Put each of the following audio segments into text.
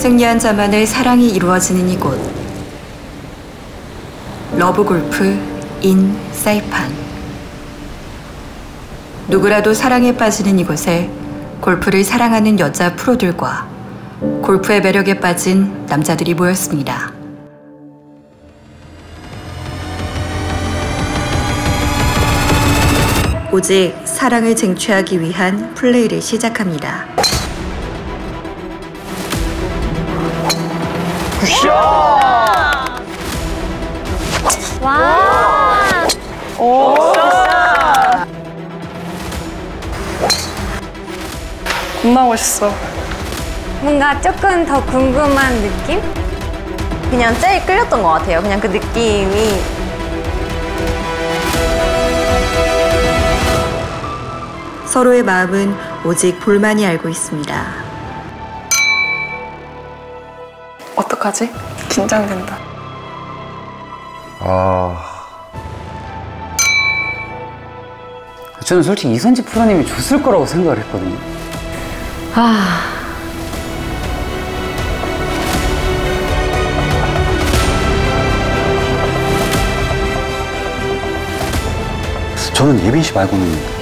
승리한 자만의 사랑이 이루어지는 이곳. 러브골프 in 사이판. 누구라도 사랑에 빠지는 이곳에 골프를 사랑하는 여자 프로들과 골프의 매력에 빠진 남자들이 모였습니다. 오직 사랑을 쟁취하기 위한 플레이를 시작합니다. 와. 겁나 멋있어. 뭔가 조금 더 궁금한 느낌? 그냥 제일 끌렸던 것 같아요. 그냥 그 느낌이 서로의 마음은 오직 볼만이 알고 있습니다. 어떡하지? 긴장된다. 아. 저는 솔직히 이선지 프로님이 줬을 거라고 생각을 했거든요. 아. 저는 예빈 씨 말고는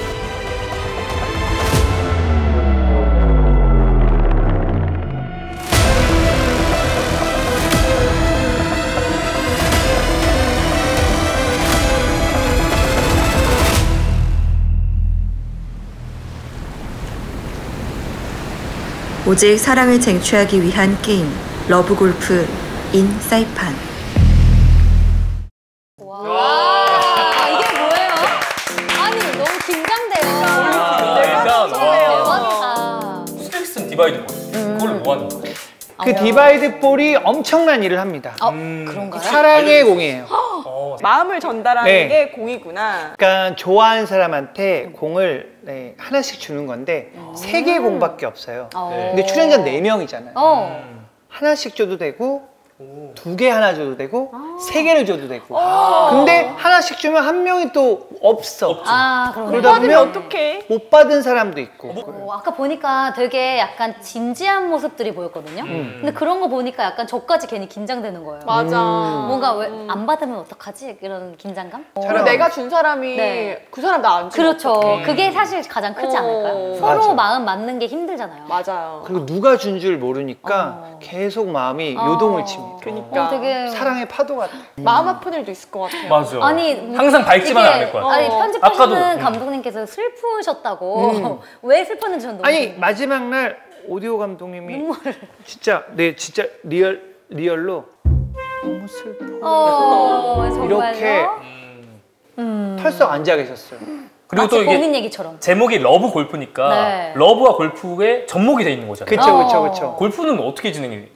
오직 사랑을 쟁취하기 위한 게임 러브 골프 in 사이판. 와. 이게 뭐예요? 아니, 너무 긴장돼요. 일단 대박이다. 스릭슨 divide 볼 그걸 뭐 하는 거예요? 그 divide 볼이 엄청난 일을 합니다. 아, 그런가요? 사랑의 공이에요. 어, 마음을 전달하는 네. 게 공이구나. 그러니까 좋아하는 사람한테 공을 네, 하나씩 주는 건데 세 개의 공밖에 없어요. 어. 근데 출연자 네명이잖아요 어. 하나씩 줘도 되고 두 개 하나 줘도 되고 세 개를 줘도 되고. 근데 하나씩 주면 한 명이 또 없어. 아? 그러다 받으면 보면 어떡해? 못 받은 사람도 있고. 어, 아까 보니까 되게 약간 진지한 모습들이 보였거든요. 음. 근데 그런 거 보니까 약간 저까지 괜히 긴장되는 거예요. 맞아. 뭔가 왜 안 받으면 어떡하지? 이런 긴장감? 그리고 내가 준 사람이 네. 그 사람 나안 주면 그렇죠. 어떡해. 그게 사실 가장 크지 어. 않을까요? 서로 맞아. 마음 맞는 게 힘들잖아요. 맞아요. 그리고 누가 준 줄 모르니까 어. 계속 마음이 어. 요동을 칩니다. 그러니까 어, 되게 사랑의 파도 같아. 마음 아픈 일도 있을 것 같아요. 맞아. 아니 뭐 항상 밝지만은 이게- 않을 거야. 아니 어. 편집하시는 아까도, 음. 감독님께서 슬프셨다고 왜 슬펐는지 저는 너무 아니 궁금해요. 마지막 날 오디오 감독님이 눈물을 진짜 네 진짜 real real로 너무 슬퍼 어? 이렇게 음. 털썩 앉아 계셨어요. 그리고 또 이게 본인 얘기처럼 제목이 러브 골프니까 네. love와 골프의 접목이 돼 있는 거잖아요. 그쵸 그쵸 어. 그쵸. 골프는 어떻게 진행이?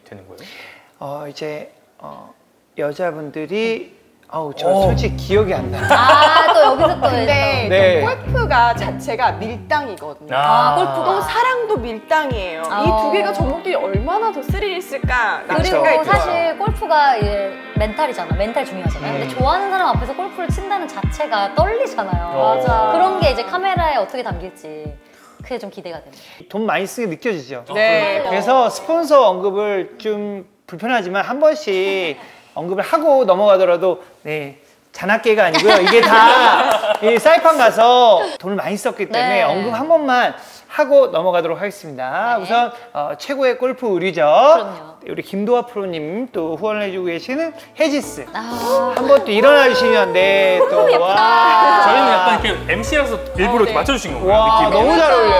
어 이제 어, 여자분들이 아우 저 어. 솔직히 기억이 안 나. 아또 여기서 또 근데 네. 또 골프가 자체가 밀당이거든요. 아, 골프가. 또 사랑도 밀당이에요. 아. 이두 개가 접목되면 얼마나 더 스릴 있을까? 라는 그쵸. 생각이 그리고 들어요. 사실 골프가 이제 멘탈이잖아. 멘탈 중요하잖아요. 근데 좋아하는 사람 앞에서 골프를 친다는 자체가 떨리잖아요. 어. 맞아. 그런 게 이제 카메라에 어떻게 담길지 그게 좀 기대가 됩니다. 돈 많이 쓰게 느껴지죠. 네. 그래서 스폰서 언급을 좀 불편하지만 한 번씩 언급을 하고 넘어가더라도 네 잔악계가 아니고요. 이게 다 이 사이판 가서 돈을 많이 썼기 때문에 네. 언급 한 번만 하고 넘어가도록 하겠습니다. 네. 우선 어, 최고의 골프 의류죠. 그럼요. 우리 김도아 프로님 또 후원을 해주고 계시는 헤지스. 아, 한 번 또 일어나 주시면 네, 또 예쁘다. 와. 저희는 약간 이렇게 MC라서 일부러 이렇게 네. 맞춰주신 느낌이? 너무 잘 어울려요. 네. 네.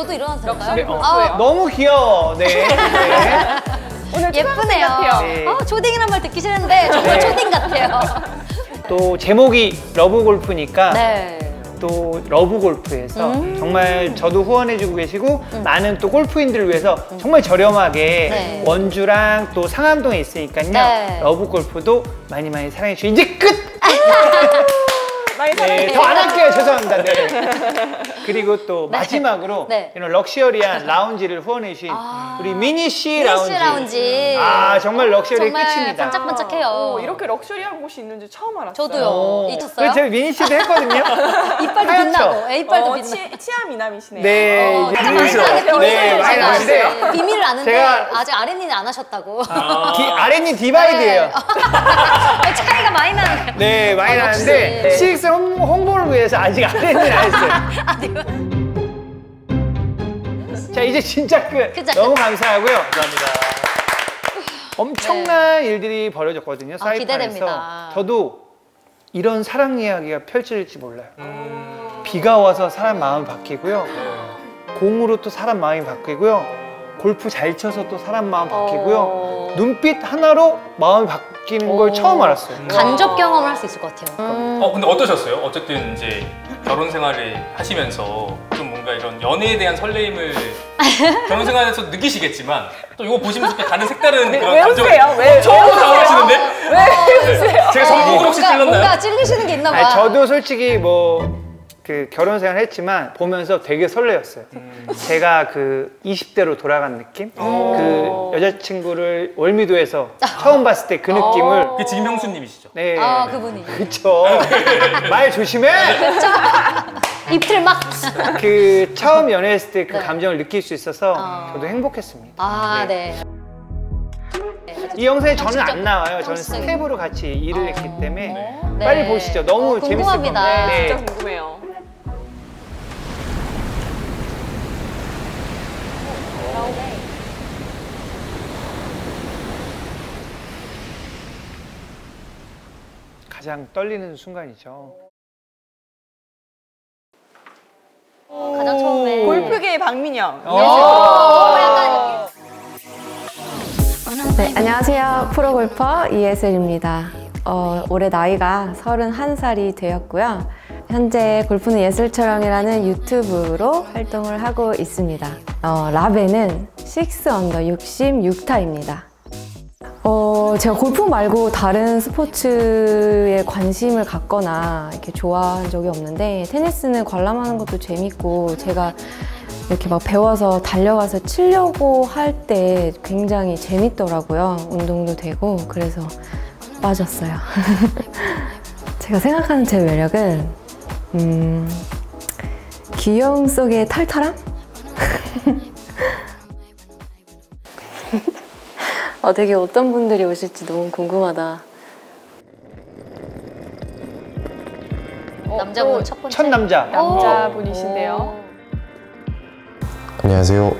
저, 저도 일어나도 될까요? 네, 어, 아, 너무 귀여워. 네. 네. 오늘 예쁘네요. 같아요. 네. 어, 초딩이란 말 듣기 싫은데 정말 초딩 같아요. 또 제목이 러브 골프니까 네. 또 러브 골프에서 음. 정말 저도 후원해주고 계시고 많은 또 골프인들을 위해서 정말 저렴하게 네. 원주랑 또 상암동에 있으니까요 네. 러브 골프도 많이 많이 사랑해 주시죠 이제 끝! 많이 네, 사랑해요. 더안 할게요. 죄송합니다. 네. 그리고 또 마지막으로 네. 이런 럭셔리한 라운지를 후원해 주신 우리 미니쉬 라운지. 미니쉬 라운지. 아, 정말 럭셔리 정말 끝입니다. 반짝반짝해요. 오, 어, 이렇게 럭셔리한 곳이 있는지 처음 알았어요. 저도요. 어. 잊었어요? 그래서 제가 미니쉬도 했거든요. 이빨도? 빛나고, 애 이빨도 어, 빛나고. 치, 치아 미남이시네요. 네, 어, 나는데 네, 많이 제가 나는데 비밀을 아는데 제가- 아직 아랫니는 안 하셨다고. 디, 아랫니 divide예요. 네. 차이가 많이 나네요. 네, 많이 어, 역시. 나는데 CX 홍, 홍보를 위해서 아직 아랫니는 안 했어요. 자, 이제 진짜 끝. 그죠? 너무 감사하고요. 감사합니다. 엄청난 일들이 벌어졌거든요. 아, 사이판에서. 기대됩니다. 저도 이런 사랑 이야기가 펼쳐질지 몰라요. 비가 와서 사람 마음이 바뀌고요. 공으로 또 사람 마음이 바뀌고요. 골프 잘 쳐서 또 사람 마음 바뀌고요. 어. 눈빛 하나로 마음이 바뀌는 걸 어. 처음 알았어요. 간접 경험을 할 수 있을 것 같아요. 어 근데 어떠셨어요? 어쨌든 이제 결혼 생활을 하시면서 좀 뭔가 이런 연애에 대한 설레임을 결혼 생활에서 느끼시겠지만 또 이거 보시면서 또 다른 색다른 그런 왜 감정을 웃으세요? 왜, 처음 왜 당하시는데 왜 웃으세요? 제가 전국으로 혹시 찔렀나요? 뭔가 찔리시는 게 있나 봐. 아니, 저도 솔직히 뭐 그 결혼 생활 했지만 보면서 되게 설레었어요. 제가 그 20대로 돌아간 느낌? 그 여자친구를 월미도에서 처음 봤을 때 그 느낌을 그게 지금 형수님이시죠? 네. 아, 그분이. 그쵸. 말 조심해! 입틀 막. 그 처음 연애했을 때 그 네. 감정을 느낄 수 있어서 어. 저도 행복했습니다. 아, 네. 이 영상에 저는 안 나와요. 저는 형식적인- 스텝으로 같이 일을 했기 때문에 어, 네. 빨리 보시죠. 너무 어, 재밌을 궁금합니다. 겁니다. 네. 진짜 궁금해요. 가장 떨리는 순간이죠. 가장 처음에. 골프계의 박민영. 어. 약간 네, 안녕하세요. 프로골퍼 이예슬입니다. 어, 올해 나이가 31살이 되었고요. 현재 골프는 예술처럼이라는 유튜브로 활동을 하고 있습니다. 어, 라베는 6 언더 66타입니다. 어, 제가 골프 말고 다른 스포츠에 관심을 갖거나 이렇게 좋아한 적이 없는데 테니스는 관람하는 것도 재밌고 제가 이렇게 막 배워서 달려가서 치려고 할 때 굉장히 재밌더라고요. 운동도 되고 그래서 빠졌어요. 제가 생각하는 제 매력은 음, 귀여움 속의 털털함? 어, 되게 어떤 분들이 오실지 너무 궁금하다. 남자분 첫 번째. 첫 남자. 남자분이신데요. 안녕하세요.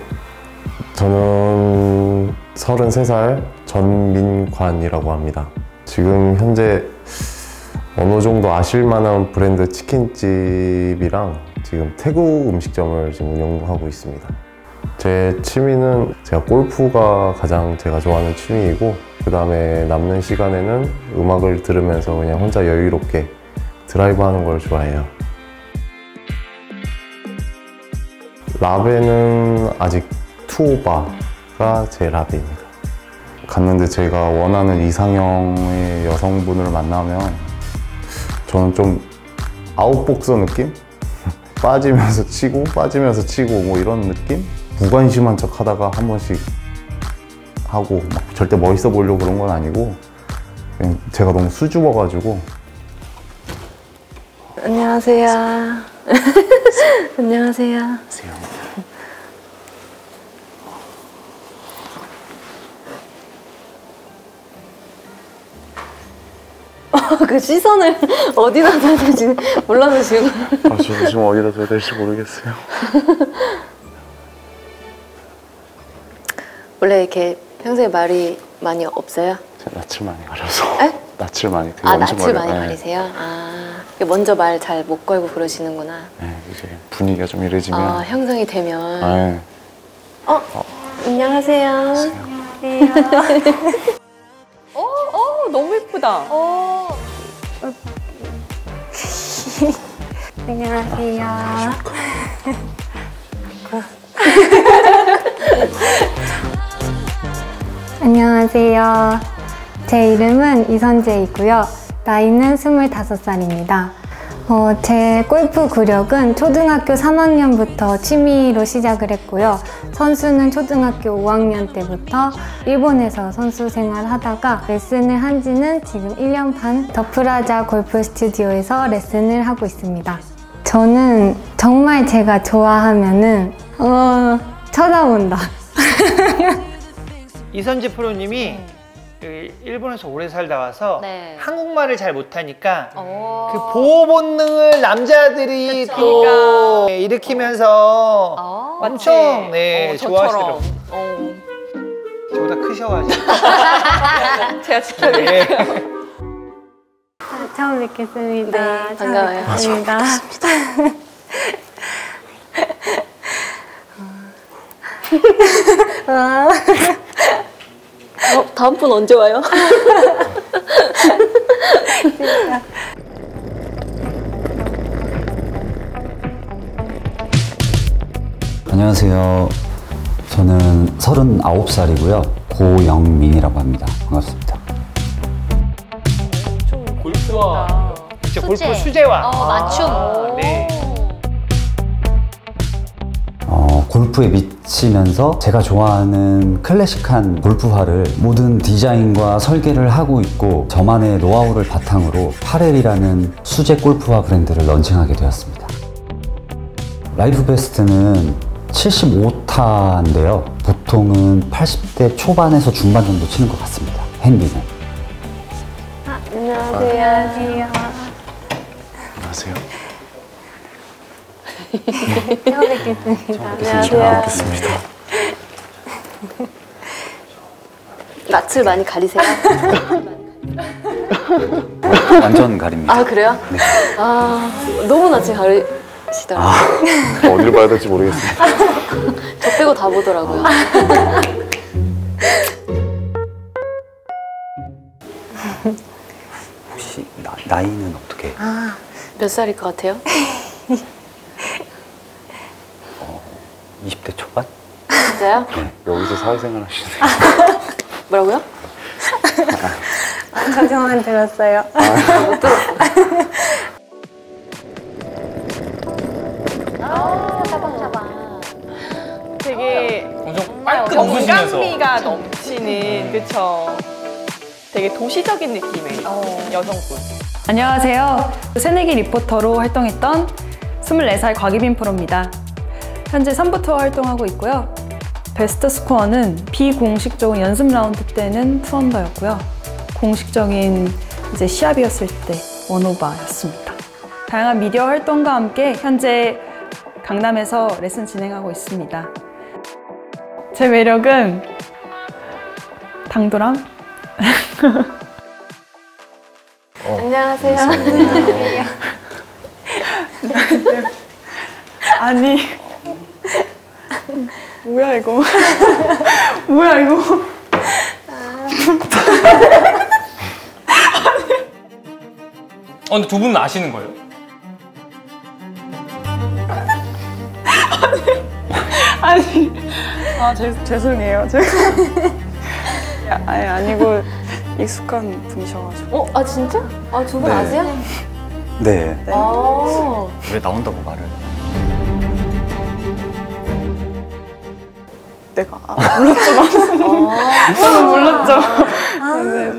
저는 33살 전민관이라고 합니다. 지금 현재 어느 정도 아실 만한 브랜드 치킨집이랑 지금 태국 음식점을 지금 운영하고 있습니다. 제 취미는 제가 골프가 가장 제가 좋아하는 취미이고 그 다음에 남는 시간에는 음악을 들으면서 그냥 혼자 여유롭게 드라이브 하는 걸 좋아해요. 라베는 아직 투오바가 제 라베입니다. 갔는데 제가 원하는 이상형의 여성분을 만나면 저는 좀 아웃복서 느낌? 빠지면서 치고 빠지면서 치고 뭐 이런 느낌? 무관심한 척 하다가 한 번씩 하고 막 절대 멋있어 보려고 그런 건 아니고 그냥 제가 너무 수줍어가지고 안녕하세요. 안녕하세요. 어, 그 시선을 어디다 둬야 될지 몰라서 지금. 아, 저도 지금 어디다 둬야 될지 모르겠어요. 원래 이렇게 평소에 말이 많이 없어요? 제가 낯을 많이 가려서 에? 낯을 많이 되게 아, 엄청 낯을. 많이 네. 가리세요? 아, 먼저 말 잘 못 걸고 그러시는구나. 네, 이제 분위기가 좀 이래지면 아, 형성이 되면. 네. 어, 안녕하세요. 어, 어, 너무 예쁘다. 어, 안녕하세요. 안녕하세요. 제 이름은 이선재이고요. 나이는 25살입니다. 어, 제 골프 구력은 초등학교 3학년부터 취미로 시작을 했고요. 선수는 초등학교 5학년 때부터 일본에서 선수 생활 하다가 레슨을 한 지는 지금 1년 반 더 프라자 골프 스튜디오에서 레슨을 하고 있습니다. 저는 정말 제가 좋아하면은, 어, 쳐다본다. 이선지 프로님이 그 일본에서 오래 살다 와서 네. 한국말을 잘 못하니까 어. 그 보호 본능을 남자들이 또 네, 일으키면서 아. 엄청 네 어, 좋아하시더라고요. 어. 저보다 크셔가지고. 제가 지켜드릴게요. 네. 처음 뵙겠습니다. 네, 반가워요. 반갑습니다. 어, 다음 분 언제 와요? 안녕하세요. 저는 39살이고요. 고영민이라고 합니다. 반갑습니다. 골프와 저 수제. 골프 수제화. 어, 맞춤. 아, 네. 어, 골프에 미 치면서 제가 좋아하는 클래식한 골프화를 모든 디자인과 설계를 하고 있고 저만의 노하우를 바탕으로 파렐이라는 수제 골프화 브랜드를 런칭하게 되었습니다. 라이프 베스트는 75타인데요. 보통은 80대 초반에서 중반 정도 치는 것 같습니다. 핸디는. 안녕하세요. 안녕하세요. 처음 뵙겠습니다. 안녕하세요. 뵙겠습니다. 낯을 많이 가리세요? 완전 가립니다. 아, 그래요? 아, 너무 낯을 가리시더라고요. 어디를 봐야 될지 모르겠습니다. 저 빼고 다 보더라고요. 혹시 나, 나이는 어떻게? 몇 살일 것 같아요? 20대 초반? 진짜요? 여기서 사회생활 하시는 뭐라고요? 가정만 들었어요. 아, 샤방샤방. 되게 엄청 깔끔 웃으시면서 건강미가 넘치는 그쵸. 되게 도시적인 느낌의 어. 여성분. 안녕하세요. 새내기 리포터로 활동했던 24살 곽이빈 프로입니다. 현재 3부 투어 활동하고 있고요. 베스트 스코어는 비공식적인 연습 라운드 때는 투언더였고요. 공식적인 이제 시합이었을 때 원오바였습니다. 다양한 미디어 활동과 함께 현재 강남에서 레슨 진행하고 있습니다. 제 매력은 당돌함? 안녕하세요. 아니 뭐야 이거 뭐야 이거 어, 근데 두 분은 아시는 거예요? 아니 아 죄, 죄송해요 제가 야, 아니 아니고 익숙한 분이셔가지고 어, 아, 진짜? 아, 두 분 네. 아세요? 네. 아. 왜 나온다고 말을? 내가. 아, 몰랐죠 나는 저는 몰랐죠. 네.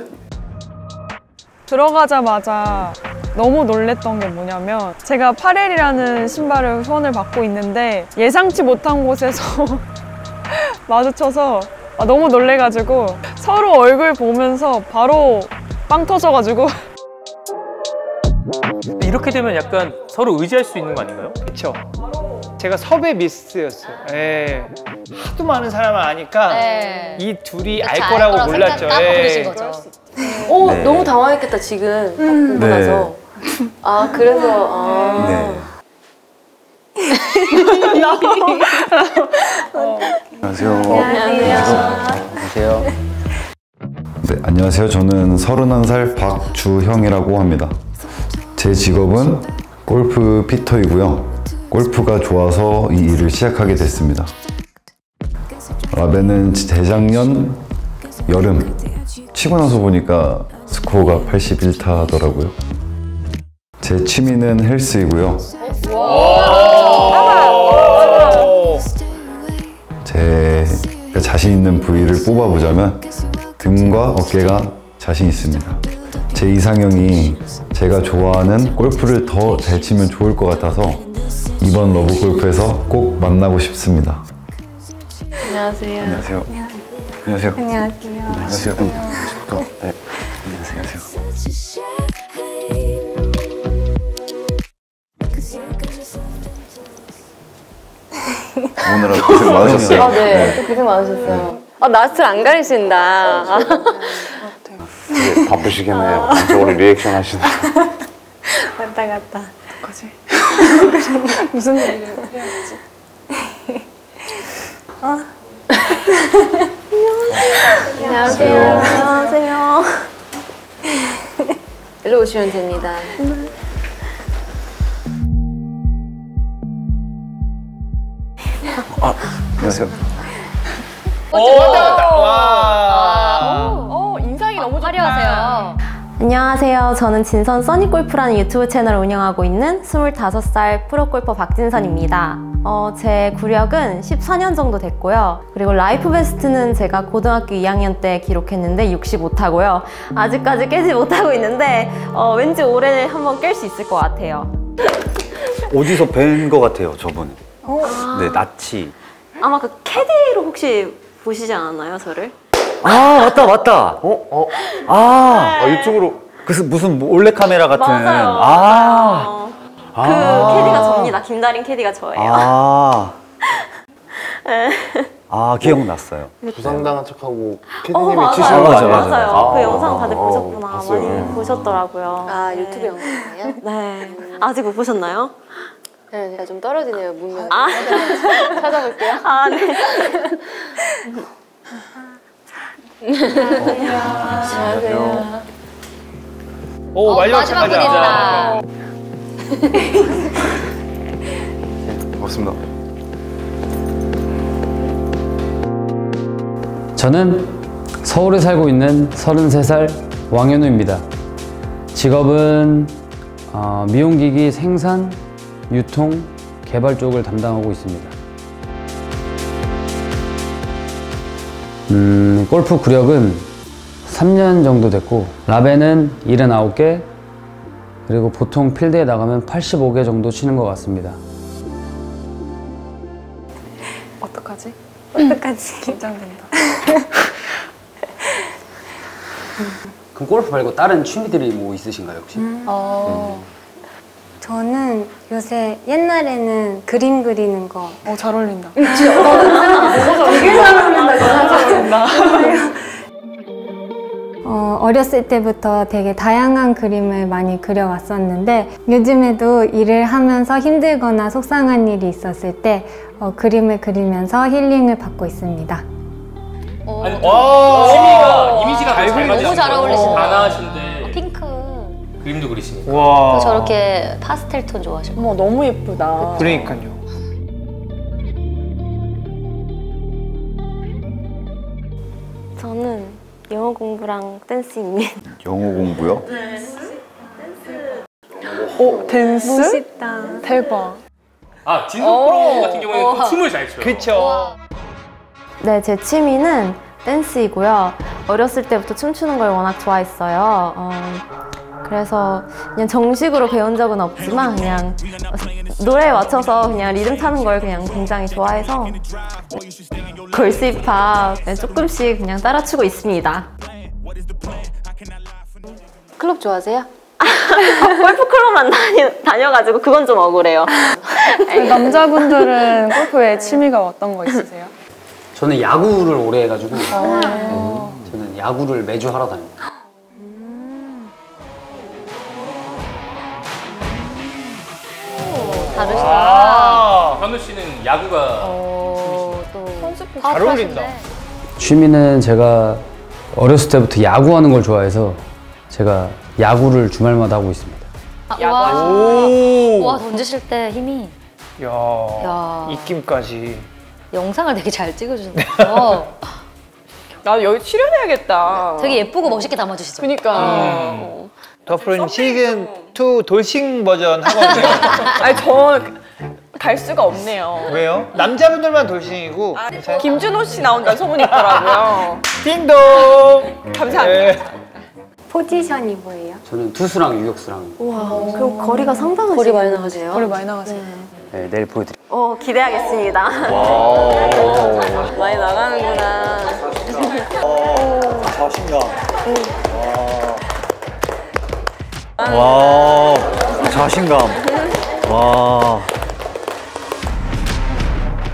들어가자마자 너무 놀랬던 게 뭐냐면 제가 파렐이라는 신발을 후원을 받고 있는데 예상치 못한 곳에서 마주쳐서 아, 너무 놀래가지고 서로 얼굴 보면서 바로 빵 터져가지고 이렇게 되면 약간 서로 의지할 수 있는 거 아닌가요? 그쵸. 제가 섭외 미스였어요. 예. 하도 많은 사람을 아니까 네. 이 둘이 그쵸, 알알 거라고 거라고 몰랐죠. 예. 그러신 거죠. 어, 네. 너무 당황했겠다, 지금. 딱 보고 네. 나서. 아, 그래서, 아. 네. 안녕하세요. 안녕하세요. 네, 안녕하세요. 저는 31살 박주형이라고 합니다. 제 직업은 골프 피터이고요. 골프가 좋아서 이 일을 시작하게 됐습니다. 라벤은 재작년 여름 치고 나서 보니까 스코어가 81타더라고요. 제 취미는 헬스이고요. 제 자신 있는 부위를 뽑아보자면 등과 어깨가 자신 있습니다. 제 이상형이 제가 좋아하는 골프를 더 잘 치면 좋을 것 같아서 이번 러브 골프에서 꼭 만나고 싶습니다. 안녕하세요. 안녕하세요. 안녕하세요. 안녕하세요. 안녕하세요. 네. 안녕하세요. 오늘은 고생 많으셨어요. 아, 네. 고생 많으셨어요. 아, 낯을 안 가리신다. 아. 바쁘시겠네요. 이쪽으로 리액션 하시는. 왔다 갔다. 어떡하지? 무슨 얘기를 해야지? 안녕하세요. 안녕하세요. 일로 오시면 됩니다. 안녕하세요. 어, 인상이 너무 좋다. 화려하세요. 안녕하세요. 저는 진선 써니골프라는 유튜브 채널을 운영하고 있는 25살 프로골퍼 박진선입니다. 어, 제 구력은 14년 정도 됐고요. 그리고 life best는 제가 고등학교 2학년 때 기록했는데 65타고요. 아직까지 깨지 못하고 있는데 어, 왠지 올해 한번 깰 수 있을 것 같아요. 어디서 뵌 것 같아요, 저번에. 네, 낯이. 아마 그 캐디로 혹시 보시지 않았나요, 저를? 아, 맞다, 맞다. 어, 어. 아, 아, 이쪽으로. 그 무슨 몰래 카메라 같은. 맞아요. 아, 그 아. 캐디가 접니다. 김다린 캐디가 저예요. 아, 네. 아, 기억났어요. 부상당한 척하고 어, 캐디님이 맞아요. 치시는 거 맞아요, 아니에요? 맞아요. 맞아요. 그 아, 영상 다들 아, 보셨구나. 봤어요. 많이 네. 보셨더라고요. 아, 네. 유튜브 영상이에요? 네. 아직 못 보셨나요? 네, 제가 좀 떨어지네요, 문명. 아, 찾아볼게요. 아 네. 안녕하세요. 오 어, 마지막. 분입니다. 반갑습니다. 저는 서울에 살고 있는 33살 왕현우입니다. 직업은 어, 미용기기 생산, 유통, 개발 쪽을 담당하고 있습니다. 음, 골프 구력은 3년 정도 됐고 라벤은 79개 그리고 보통 필드에 나가면 85개 정도 치는 것 같습니다. 어떡하지? 어떡하지? 긴장된다. 그럼 골프 말고 다른 취미들이 뭐 있으신가요 혹시? 어, 저는 요새 옛날에는 그림 그리는 거 어, 잘 어울린다. 어, 어렸을 때부터 되게 다양한 그림을 많이 그려왔었는데 요즘에도 일을 하면서 힘들거나 속상한 일이 있었을 때 어, 그림을 그리면서 힐링을 받고 있습니다. 어, 아니, 와. 취미가 이미지가 잘. 맞으시고 너무 잘 어울리신다. 단아하신데. 그림도 그리시니까. 와. 또 저렇게 파스텔 톤 좋아하시고. 어머, 너무 예쁘다. 그러니까요. 저는 영어 공부랑 댄스입니다. 영어 공부요? 어, 댄스? 멋있다. 대박. 아 진석 프로 같은 경우에는 또 춤을 잘 춰요. 그쵸. 네, 제 취미는 댄스이고요. 어렸을 때부터 춤추는 걸 워낙 좋아했어요. 어, 그래서 그냥 정식으로 배운 적은 없지만 그냥 노래에 맞춰서 그냥 리듬 타는 걸 그냥 굉장히 좋아해서 걸스 힙합 그냥 조금씩 그냥 따라추고 있습니다. 클럽 좋아하세요? 골프 클럽만 다니, 다녀 가지고 그건 좀 억울해요. 남자분들은 골프에 취미가 어떤 거 있으세요? 저는 야구를 오래 해가지고 네, 저는 야구를 매주 하러 다닙니다. 다르시다. 아. 현우 씨는 야구가 어, 또잘 어울린다. 취미는 제가 어렸을 때부터 야구하는 걸 좋아해서 제가 야구를 주말마다 하고 있습니다. 아, 와, 오. 와 던지실 때 힘이 야. 야. 입김까지. 영상을 되게 잘 찍어주셔서 나 여기 출연해야겠다. 되게 예쁘고 멋있게 담아주시죠. 그니까. 음. 더 프로님 시즌 2 돌싱 버전 하거든요. 아니 저 갈 수가 없네요. 왜요? 남자분들만 돌싱이고. 김준호 씨 나온다 소문이 있더라고요. 띵동. 감사합니다. 네. 포지션이 뭐예요? 저는 투수랑 유격수랑 우와, 그럼 거리가 상당하시 거리 많이 나가세요? 거리 많이 나가세요. 네, 내일 보여드릴게요. 어, 기대하겠습니다. 많이 나가는구나. 와 자신감 와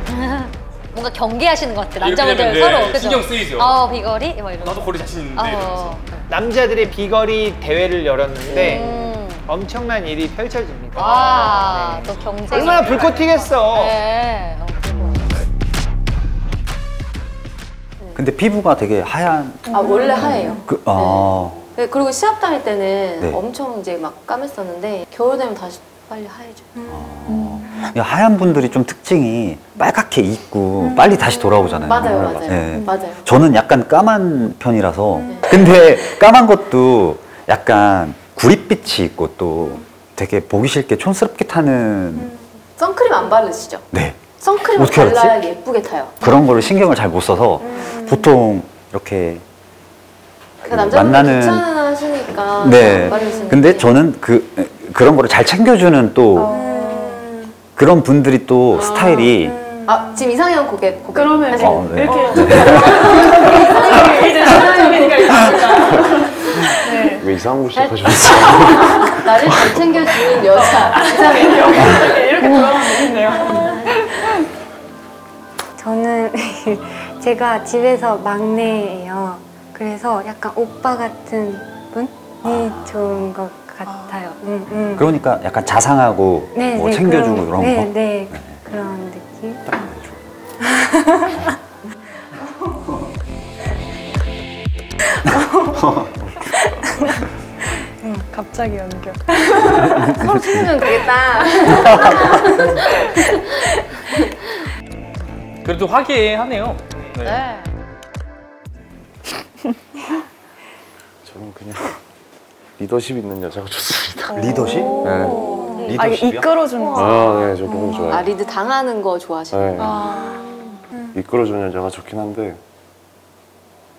뭔가 경계하시는 것 같아. 남자분들 되면 서로 네, 그죠? 신경 쓰이죠. 어 비거리 막 이런. 나도 거리 자신 있는데. 어. 이러면서. 남자들의 비거리 대회를 열었는데 음. 엄청난 일이 펼쳐집니다. 와, 또 경쟁. 얼마나 불꽃 튀겠어. 네. 어, 근데 피부가 되게 하얀 아, 원래 하얘요. 그, 아 네, 그리고 시합 다닐 때는 네. 엄청 이제 막 까맸었는데 겨울 되면 다시 빨리 하얘져. 이 하얀 분들이 좀 특징이 빨갛게 익고 빨리 다시 돌아오잖아요. 맞아요, 맞아요. 네. 맞아요. 저는 약간 까만 편이라서 근데 까만 것도 약간 구릿빛이 있고 또 되게 보기 싫게 촌스럽게 타는 선크림 안 바르시죠? 네 선크림 어떻게 알았지? 발라야 예쁘게 타요. 그런 거를 신경을 잘 못 써서 보통 이렇게 그 만나는 귀찮아하시니까 네. 근데 저는 그 그런 거를 잘 챙겨주는 또 그런 분들이 또 스타일이 아 지금 이상형 고객 고객. 그러면 사실 어, 네. 왜 이상한 거 시작하셨어요? 나를 잘 챙겨주는 여자 이상형. 이렇게 돌아가면 되겠네요. 저는 제가 집에서 막내예요. 그래서 약간 오빠 같은 분이 좋은 것 같아요. 음, 음. 그러니까 약간 자상하고 네, 뭐 네, 챙겨주고 그런, 이런 네, 거. 네, 그런 느낌. 갑자기 연결. 면 되겠다. 그래도 화기애애하네요. 네. 네. 저는 그냥 리더십 있는 여자가 좋습니다. 리더십? 네. 아, 이게 이끌어주는 거. 아, 네, 저 너무 좋아요. 아 리드 당하는 거 좋아하시는. 네. 아, 이끌어주는 여자가 좋긴 한데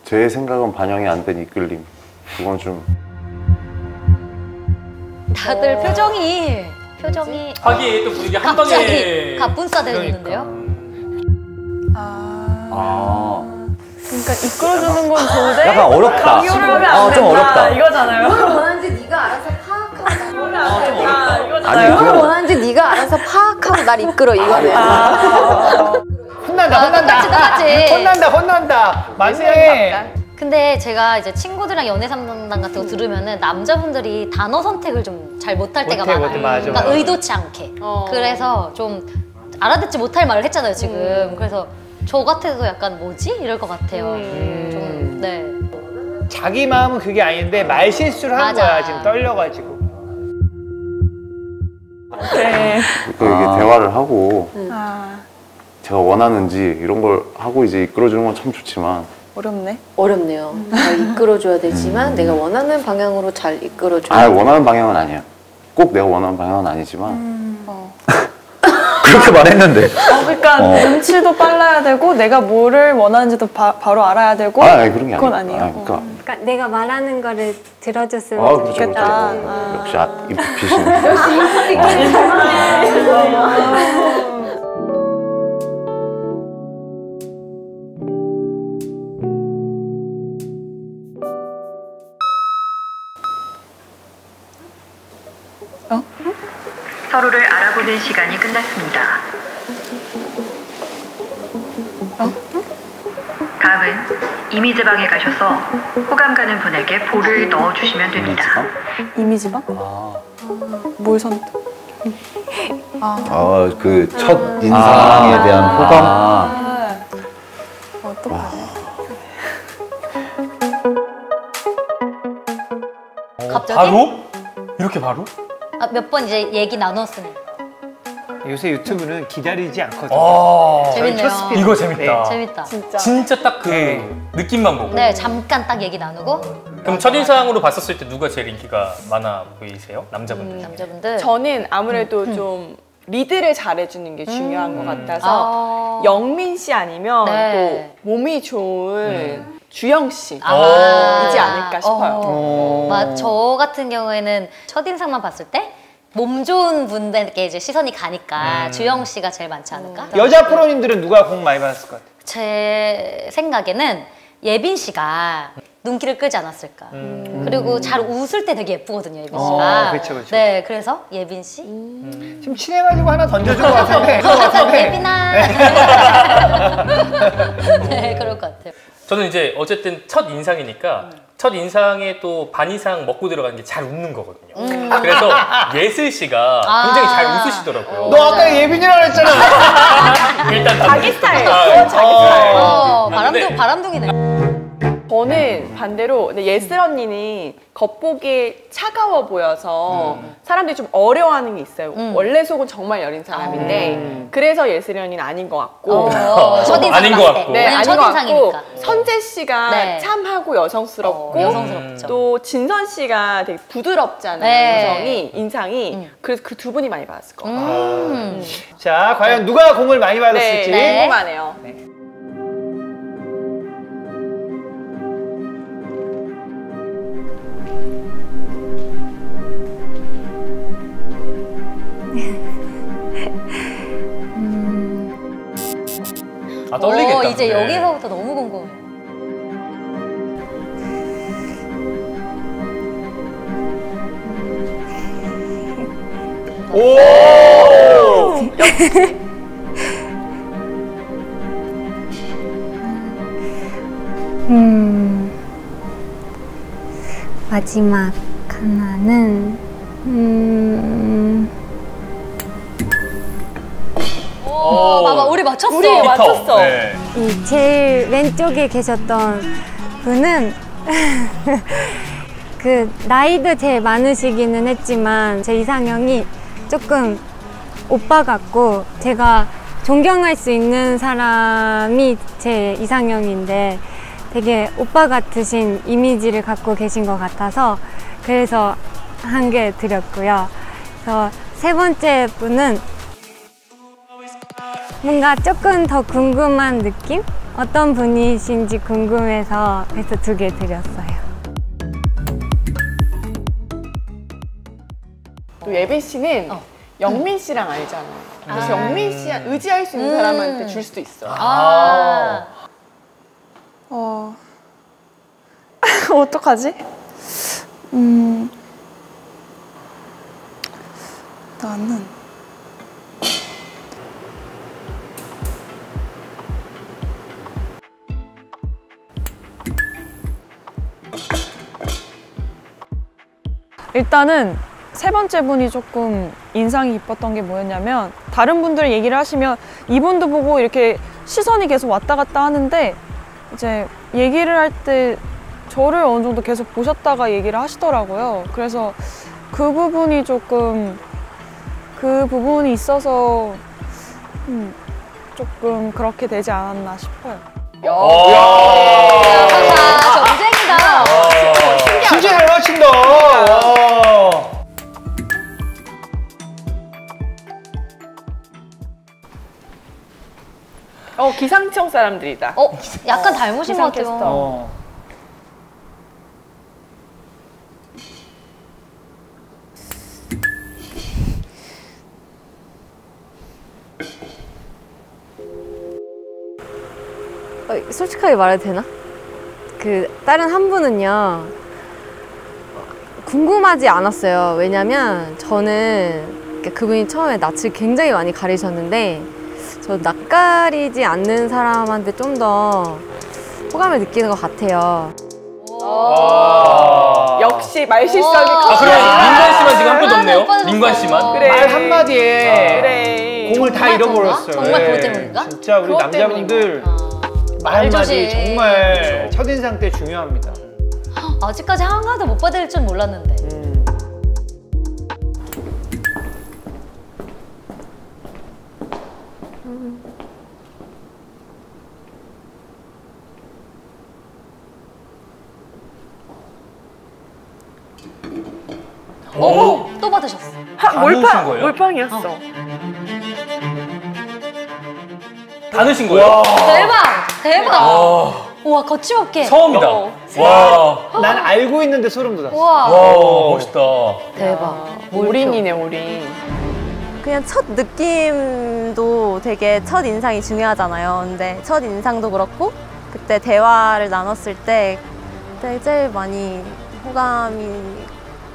제 생각은 반영이 안 된 이끌림 그건 좀 다들 표정이 표정이 화기애애 또 분위기 한 갑자기 방에. 갑분싸 되는데요. 아, 그러니까 이끌어주는 건 좋은데 약간 어렵다. 강요를 하면 안 어, 좀 된다. 어렵다. 이거잖아요. 뭘 원하는지 네가 알아서 파악하고. 아, 아니, 이거잖아요. 뭘 그거 원하는지 네가 알아서 파악하고 날 이끌어 이거는. 혼난다, 아, 혼난다. 똑같이, 똑같이. 혼난다, 혼난다. 맞네. 근데 제가 이제 친구들이랑 연애 상담 같은 거 들으면은 남자분들이 단어 선택을 좀 잘 못할 때가 못해, 많아요. 못해, 맞아, 그러니까 맞아. 의도치 않게. 어. 그래서 좀 알아듣지 못할 말을 했잖아요 지금. 그래서 저 같아도 약간 뭐지 이럴 것 같아요. 음. 좀 네. 자기 마음은 그게 아닌데 말 실수를 한 맞아. 거야, 지금 떨려가지고. 네. 또 이게 아. 대화를 하고 아, 제가 원하는지 이런 걸 하고 이제 이끌어주는 건 참 좋지만 어렵네. 어렵네요. 잘 이끌어줘야 되지만 내가 원하는 방향으로 잘 이끌어줘야. 아 원하는 방향은 아니야 꼭 내가 원하는 방향은 아니지만 어. 그렇게 말했는데. 어, 그러니까 어. 눈치도 빨라야 되고 내가 뭐를 원하는지도 바, 바로 알아야 되고 아 아니, 그런 게 그건 아니에요. 아, 그러니까 그러니까 내가 말하는 거를 들어줬으면 아 그렇죠 좋겠다. 그렇죠 아. 역시 아, 이빛이네 서로를 알아보는 시간이 끝났습니다. 다음은 이미지방에 가셔서 호감 가는 분에게 볼을 넣어주시면 됩니다. 이미지방? 아, 뭘 선택? 아, 아, 그첫 아. 인상에 대한 호감? 아. 어떡하지? 갑자기 바로? 이렇게 바로? 아, 몇 번 이제 얘기 나눴으니. 요새 유튜브는 기다리지 않거든요. 아, 재밌네요. 첫 스피드. 이거 재밌다. 재밌다. 진짜. 진짜 딱그 네. 느낌만 보고. 네, 잠깐 딱 얘기 나누고 그럼 첫인상으로 봤었을 때 누가 제일 인기가 많아 보이세요? 남자분들. 음, 남자분들 저는 아무래도 좀 리드를 잘해주는 게 중요한 것 같아서 아. 영민 씨 아니면 네. 또 몸이 좋은 주영 씨 아. 이지 않을까 싶어요. 어. 마- 저 같은 경우에는 첫인상만 봤을 때 몸 좋은 분들께 이제 시선이 가니까 주영 씨가 제일 많지 않을까? 여자 프로님들은 누가 공 많이 받았을 것 같아요? 제 생각에는 예빈 씨가 눈길을 끄지 않았을까. 그리고 잘 웃을 때 되게 예쁘거든요, 예빈 씨가. 어, 그쵸, 그쵸. 네, 그래서 예빈 씨. 지금 친해가지고 하나 던져준 것 같은데. 어, 약간 예빈아. 네, 그럴 것 같아요. 저는 이제 어쨌든 첫 인상이니까 첫 인상에 또 반 이상 먹고 들어가는 게 잘 웃는 거거든요. 그래서 예슬 씨가 아. 굉장히 잘 웃으시더라고요. 너 아까 예빈이라고 했잖아. 일단 자기 스타일, 아, 자기 스타일. 어, 아, 바람둥, 바람둥이네. 저는 반대로 근데 예슬 언니는 겉보기에 차가워 보여서 사람들이 좀 어려워하는 게 있어요. 음. 원래 속은 정말 여린 사람인데 음. 그래서 예슬 언니는 아닌 것 같고 어, 첫인상 아닌 것 봤을 때. 같고. 네, 왜냐면 아닌 것 같고 첫인상이니까. 선재 씨가 네. 참하고 여성스럽고 어, 여성스럽죠. 또 진선 씨가 되게 부드럽잖아요. 네. 여성이 인상이 음. 그래서 그 두 분이 많이 받았을 것 같아요. 음. 자, 과연 누가 공을 많이 네, 받았을지. 네. 궁금하네요. 아 떨리겠다. 어, 이제 근데. 여기서부터 너무 궁금해. 오! 음, 마지막 하나는 음, 어, 봐봐, 우리 맞췄어. 우리 히터. 맞췄어. 네. 이 제일 왼쪽에 계셨던 분은 그 나이도 제일 많으시기는 했지만 제 이상형이 조금 오빠 같고 제가 존경할 수 있는 사람이 제 이상형인데 되게 오빠 같으신 이미지를 갖고 계신 것 같아서 그래서 한 개 드렸고요. 그래서 세 번째 분은 뭔가 조금 더 궁금한 느낌? 어떤 분이신지 궁금해서 그래서 두 개 드렸어요. 또 예빈 씨는 어. 영민 씨랑 알잖아요. 그래서 아. 영민 씨 의지할 수 있는 음. 사람한테 줄 수도 있어요. 아. 어. 어떡하지? 음. 나는. 일단은 세 번째 분이 조금 인상이 깊었던 게 뭐였냐면 다른 분들 얘기를 하시면 이분도 보고 이렇게 시선이 계속 왔다 갔다 하는데 이제 얘기를 할 때 저를 어느 정도 계속 보셨다가 얘기를 하시더라고요. 그래서 그 부분이 조금 그 부분이 있어서 음, 조금 그렇게 되지 않았나 싶어요. 아, 전 쟁이다. 진짜 잘 맞춘다. 와. 어 기상청 사람들이다. 어, 약간 닮으신 것 같아요. 기상캐스터. 어. 어, 솔직하게 말해도 되나? 그 다른 한 분은요 궁금하지 않았어요. 왜냐면 저는 그분이 처음에 낯을 굉장히 많이 가리셨는데 저 낯가리지 않는 사람한테 좀 더 호감을 느끼는 것 같아요. 아. 역시 말실성이 와. 아 그럼 커. 민관 씨만 지금 한 아, 없네요. 오빠도 민관. 씨만. 그래. 말 한마디에 아. 그래. 공을 다 정말 잃어버렸어요. 정말 그것 예. 때문인가? 진짜 우리 그것 남자분들 말 한마디. 정말 첫인상 때 중요합니다. 아직까지 하나도 못 받을 줄 몰랐는데. 음. 어머 또 받으셨어. 하, 몰빵 거예요? 몰빵이었어. 다 넣으신 거예요? 대박 대박. 와. 우와 거침없게. 처음이다. 어. 와. 난 알고 있는데 소름 돋았어. 우와 와, 멋있다. 대박. 올인이네 올인. 그냥 첫 느낌도 되게 첫 인상이 중요하잖아요. 근데 첫 인상도 그렇고 그때 대화를 나눴을 때 그때 제일 많이 호감이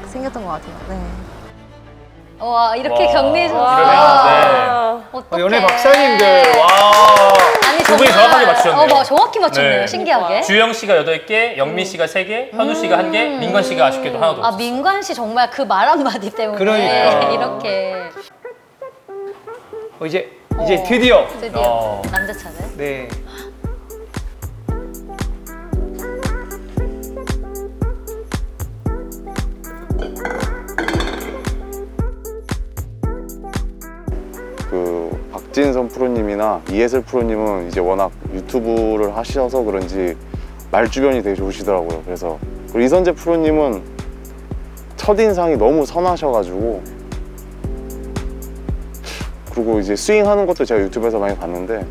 생겼던 것 같아요. 네. 와 이렇게 와. 격리해주셨어. 이러면, 어, 연애 박사님들 와. 아니 두 분이 정확하게 맞추셨네요. 어, 뭐 정확히 맞췄네요. 네. 신기하게. 주영 씨가 8개, 영미 씨가 3개, 현우 씨가 1개, 민건 씨가 아쉽게도 하나도 아 없었어요. 민관 씨 정말 그 말 한마디 때문에 그러니까. 이렇게 어, 이제 이제 드디어 드디어 어. 남자 차례. 네. 박진선 프로님이나 이해슬 프로님은 이제 워낙 유튜브를 하셔서 그런지 말주변이 되게 좋으시더라고요. 그래서 그리고 이선재 프로님은 첫인상이 너무 선하셔가지고 그리고 이제 스윙하는 것도 제가 유튜브에서 많이 봤는데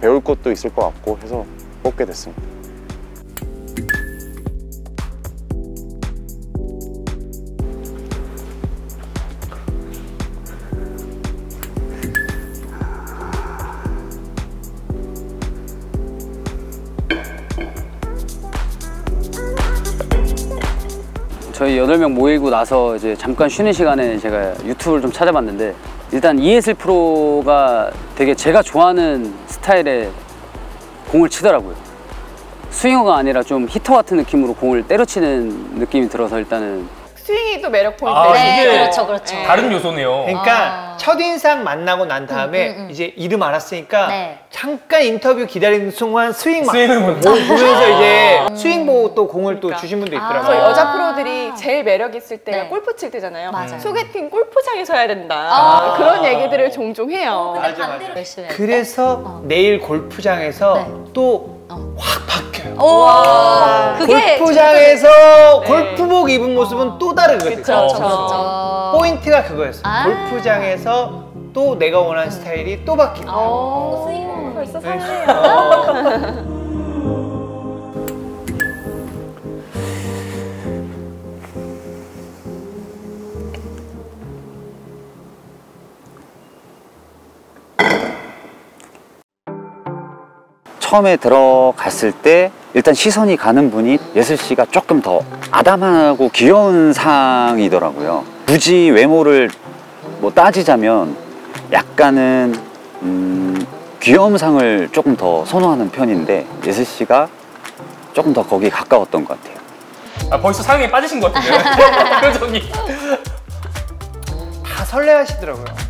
배울 것도 있을 것 같고 해서 뽑게 됐습니다. 저희 8명 모이고 나서 이제 잠깐 쉬는 시간에 제가 유튜브를 좀 찾아봤는데 일단 이해슬 프로가 되게 제가 좋아하는 스타일의 공을 치더라고요. swinger가 아니라 좀 hitter 같은 느낌으로 공을 때려치는 느낌이 들어서 일단은 스윙이 또 매력 포인트. 아, 네, 이게 그렇죠, 그렇죠. 다른 요소네요. 그러니까 첫인상 만나고 난 다음에 음, 음, 음. 이제 이름 알았으니까 네. 잠깐 인터뷰 기다리는 순간 스윙 막 스윙을 보- 먼저. 보면서 이제 스윙 보고 또 공을 또 그러니까. 주신 분도 아. 있더라고요. 여자 프로들이 제일 매력 있을 때가 네. 골프 칠 때잖아요. 맞아요. 소개팅 골프장에 서야 된다. 아. 그런 얘기들을 종종 해요. 근데 반대로 열심히 할 때. 그래서 내일 골프장에서 네. 또 어. 확 바뀌 오, 그게 골프장에서 네. 골프복 입은 모습은 또. 그렇죠, 어, 그렇죠. 포인트가 그거였어. 아. 골프장에서 또 내가 원하는 스타일이 또 바뀌는 거야. 어, 스윙. 벌써 네. 설레요. 처음에 들어갔을 때 일단 시선이 가는 분이 예슬 씨가 조금 더 아담하고 귀여운 상이더라고요. 굳이 외모를 뭐 따지자면 약간은 음, 귀여움상을 조금 더 선호하는 편인데 예슬 씨가 조금 더 거기에 가까웠던 것 같아요. 아, 벌써 사랑에 빠지신 것 같은데요? 표정이. 다 설레하시더라고요.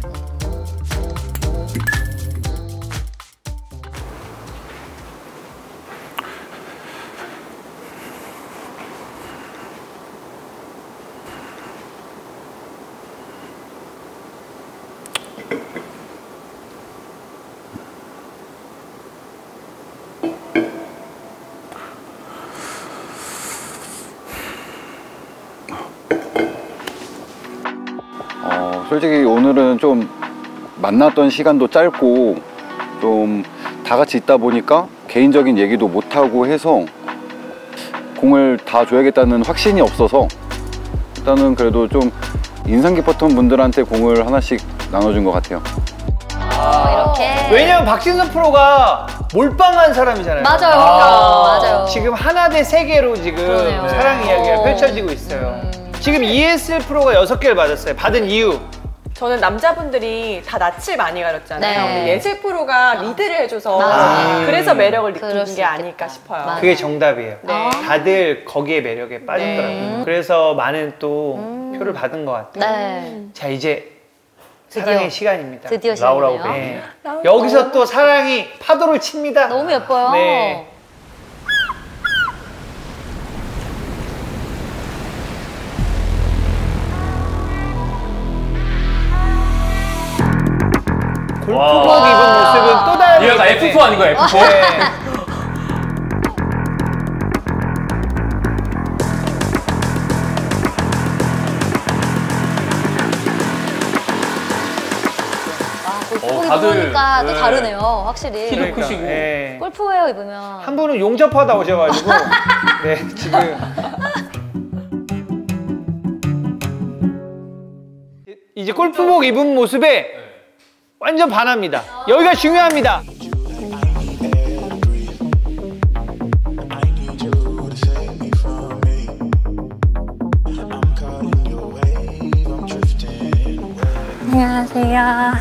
만났던 시간도 짧고 좀 다 같이 있다 보니까 개인적인 얘기도 못하고 해서 공을 다 줘야겠다는 확신이 없어서 일단은 그래도 좀 인상 깊었던 분들한테 공을 하나씩 나눠준 것 같아요. 어, 이렇게. 왜냐면 박진선 프로가 몰빵한 사람이잖아요. 맞아요, 아. 맞아요. 지금 하나 대 세 개로 지금 그러네요. 사랑 이야기가 어. 펼쳐지고 있어요. 음. 지금 ESL 프로가 여섯 개를 받았어요. 받은 이유. 저는 남자분들이 다 낯을 많이 가렸잖아요. 네. 예슬 프로가 리드를 해줘서 맞아요. 그래서 매력을 그럴 수게 있겠다. 아닐까 싶어요. 맞아요. 그게 정답이에요. 네. 다들 거기에 매력에 빠졌더라고요. 네. 그래서 많은 또 표를 받은 것 같아요. 네. 자 이제 드디어. 사랑의 시간입니다. 드디어 라우라고 시작이네요. 네. 여기서 또 사랑이 파도를 칩니다. 너무 예뻐요. 네. 골프복 와. 입은 모습은 아, F4 아닌가요? F4? 네. 골프 어, 다들, 입으니까 또 네. 다르네요, 확실히. 키도 그러니까, 크시고. 예. 골프웨어 입으면 한 분은 용접하다 오셔가지고 네 지금 이제 골프복 입은 모습에 완전 반합니다. 여기가 중요합니다. 안녕하세요.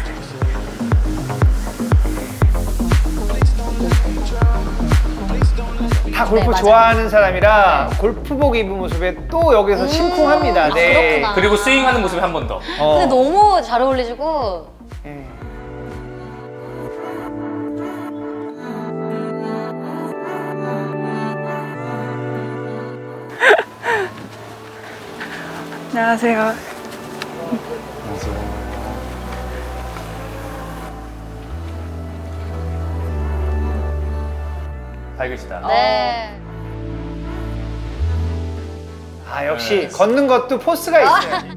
다 골프 네. 좋아하는 사람이라 골프복 입은 모습에 또 여기서 심쿵합니다. 네. 아, 그렇구나. 그리고 스윙하는 모습에 한 번 더. 어. 근데 너무 잘 어울리시고 예. 안녕하세요. 밝으시다. 네. 아 역시 걷는 것도 포스가 있어요.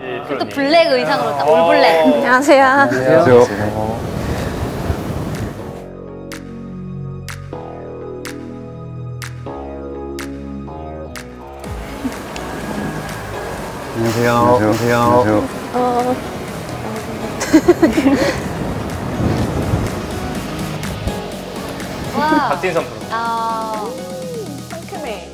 예, 또. 블랙 의상으로 딱 어. 올블랙. 안녕하세요. 안녕하세요. 안녕하세요. 안녕하세요. 와. 박진 선 프로. 아. 상큼해.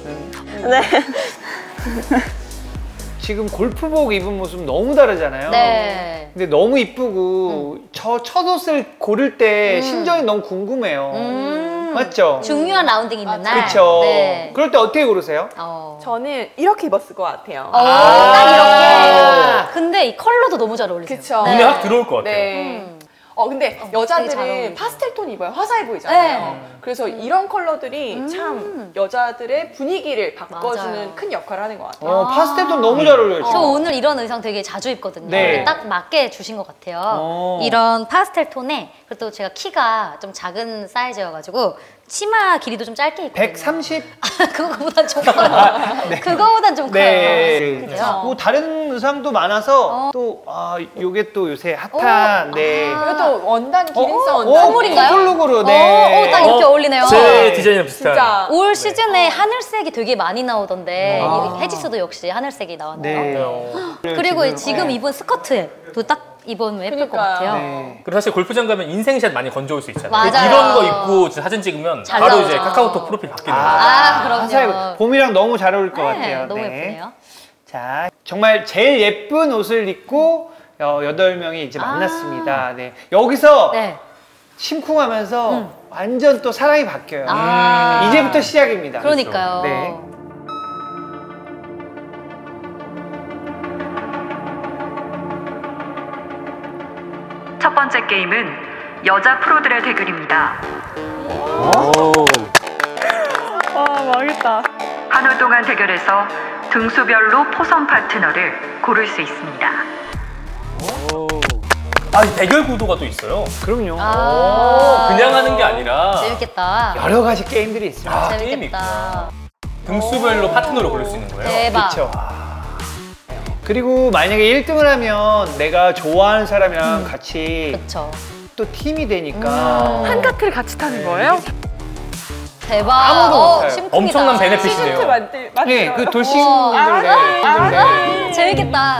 지금 골프복 입은 모습 너무 다르잖아요. 네. 근데 너무 이쁘고 저첫 옷을 고를 때 심정이 너무 궁금해요. 음. 맞죠? 중요한 라운딩 있는 날. 그렇죠. 네. 그럴 때 어떻게 고르세요? 어. 저는 이렇게 입었을 것 같아요. 어, 아. 딱 이렇게. 근데 이 컬러도 너무 잘 어울리세요. 그쵸. 눈에 확 들어올 것 같아요. 네. 음. 어 근데 잘 여자들은. 파스텔 톤 입어요. 화사해 보이잖아요. 네. 그래서 이런 컬러들이 참 여자들의 분위기를 바꿔주는 맞아요. 큰 역할을 하는 것 같아요. 어, 파스텔 톤 너무 잘 어울려요. 저. 오늘 이런 의상 되게 자주 입거든요. 네. 딱 맞게 주신 것 같아요. 어. 이런 파스텔 톤에 그리고 또 제가 키가 좀 작은 사이즈여가지고 치마 길이도 좀 짧게 입거든요. 130? 그거보단 좀 커요. 그거보단 좀 커요. 네. 그죠? 뭐 다른 의상도 많아서 또 아, 요게 또 요새 핫한 어. 네. 아. 이것도 원단 기능성 어, 원단. 선물인가요? 폴록으로 네. 어, 어, 딱 이렇게 어울리네요. 제 디자인이랑 비슷한. 진짜. 올 시즌에 하늘색이 되게 많이 나오던데 아. 이 해지수도 역시 하늘색이 나왔네요. 네. 어. 그리고 지금, 네. 입은 스커트도 딱 입으면 예쁠 것 그러니까요. 같아요. 네. 그리고 사실 골프장 가면 인생샷 많이 건져올 수 있잖아요. 맞아요. 이런 거 입고 진짜 사진 찍으면 잘 바로 나오죠. 이제 카카오톡 프로필 바뀌는 거예요. 아, 그럼요. 화사하고 봄이랑 너무 잘 어울릴 것 네, 같아요. 너무 네. 예쁘네요. 자, 정말 제일 예쁜 옷을 입고 어, 여덟 명이 이제 만났습니다. 네. 여기서 아. 네. 심쿵하면서 완전 또 사랑이 바뀌어요. 아. 이제부터 시작입니다. 그러니까요. 네. 번째 게임은 여자 프로들의 대결입니다. 와 망했다. 한올 동안 대결에서 등수별로 포선 파트너를 고를 수 있습니다. 아, 이 대결 구도가 또 있어요. 그럼요. 아. 그냥 하는 게 아니라 재밌겠다. 여러 가지 게임들이 있습니다. 아, 게임이 재밌겠다. 등수별로 파트너를 고를 수 있는 거예요. 대박. 그렇죠. 그리고 만약에 1등을 하면 내가 좋아하는 사람이랑 같이 그렇죠. 또 팀이 되니까 한 카트를 같이 타는 거예요? 대박. 아무도 어. 엄청난 베네핏이네요. 만들 만들어요. 네, 그 돌싱들 네, 아, 네. 재밌겠다.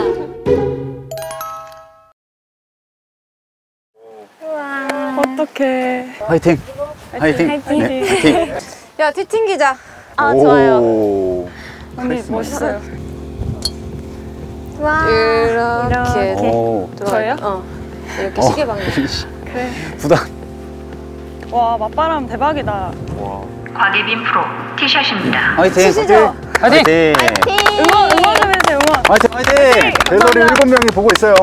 어떡해. 화이팅! 화이팅! 화이팅. 네, 화이팅! 야, 티팅 기자. 아, 좋아요. 오. 언니 멋있어요. 와. 이렇게. 오. 저예요? 어. 이렇게 시계 방향. 그래. 부담. 와 맞바람 대박이다. 곽예빈 프로 티샷입니다. 화이팅! 치시죠. 화이팅! 응원 응원 좀 해주세요 응원. 화이팅! 화이팅! 배설이 일곱 명이 보고 있어요.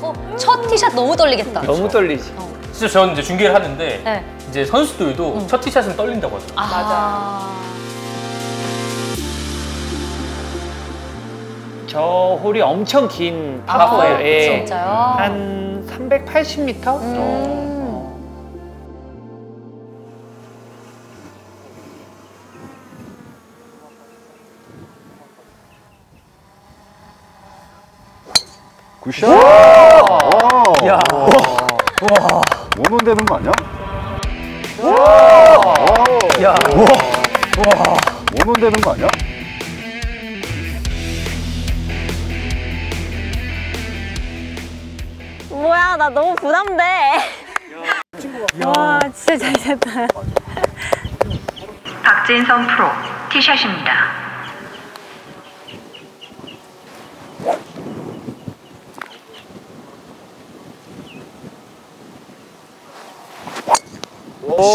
어, 첫 티샷 너무 떨리겠다. 너무 떨리지. 진짜 저는 이제 중계를 하는데 네. 이제 선수들도 첫 티샷은 떨린다고 하더라고요. 아. 저 홀이 엄청 긴 파파예요. 아, 예. 진짜요? 한 380m? 음. 어, 어. 굿샷! 와! 야! 와! 원원 되는 거 아니야? 와! 야! 와! 와! 원원 되는 거 아니야? 뭐야, 나 너무 부담돼. 와, 진짜 잘 쳤다. 박진성 프로 티샷입니다.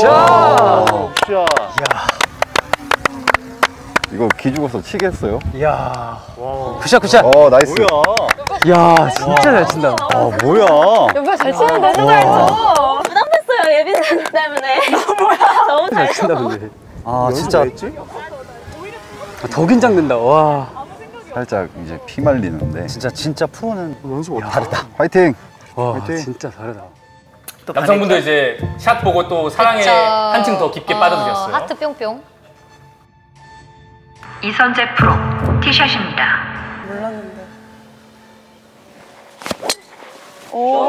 샷! 샷! 이거 기죽어서 치겠어요? 야. good shot good shot. 어, nice. 야, 진짜 잘 친다. 아, 뭐야? 여보가 잘 치는데 너무 잘 쳐. 부담됐어요, 예빈 선 때문에. 뭐야? 너무 잘잘 친다 쳐. 근데. 아, 진짜 아, 더 긴장된다. 와. 살짝 이제 피 말리는데. 진짜 진짜 프로는 연습 다르다. 화이팅! 와, 화이팅! 진짜 다르다. 남성분들 이제 샷 보고 또 사랑에 그쵸. 한층 더 깊게 어, 빠져드셨어요. 하트 뿅뿅. 이선재 프로 티샷입니다. 몰랐는데. 오.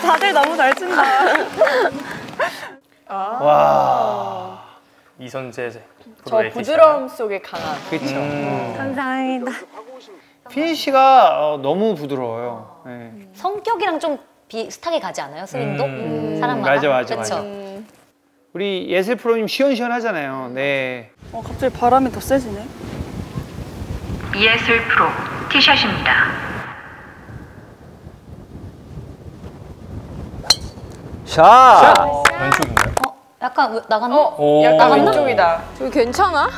다들 너무 잘 친다. 와. 이선재 저 프로의 부드러움 속에 강한. 그쵸. 감사합니다. 피니쉬가 어, 너무 부드러워요. 네. 성격이랑 좀 비슷하게 가지 않아요? 스윙도? 음, 사람마다? 맞아, 맞아, 그쵸? 맞아. 우리 예슬 프로님 시원시원하잖아요. 네. 어, 갑자기 바람이 더 세지네. 이예슬 프로 티샷입니다. 샷. 왼쪽인가요? 어? 약간 왜- 나갔나? 어, 오. 약간 나갔나? 왼쪽이다. 저기 괜찮아?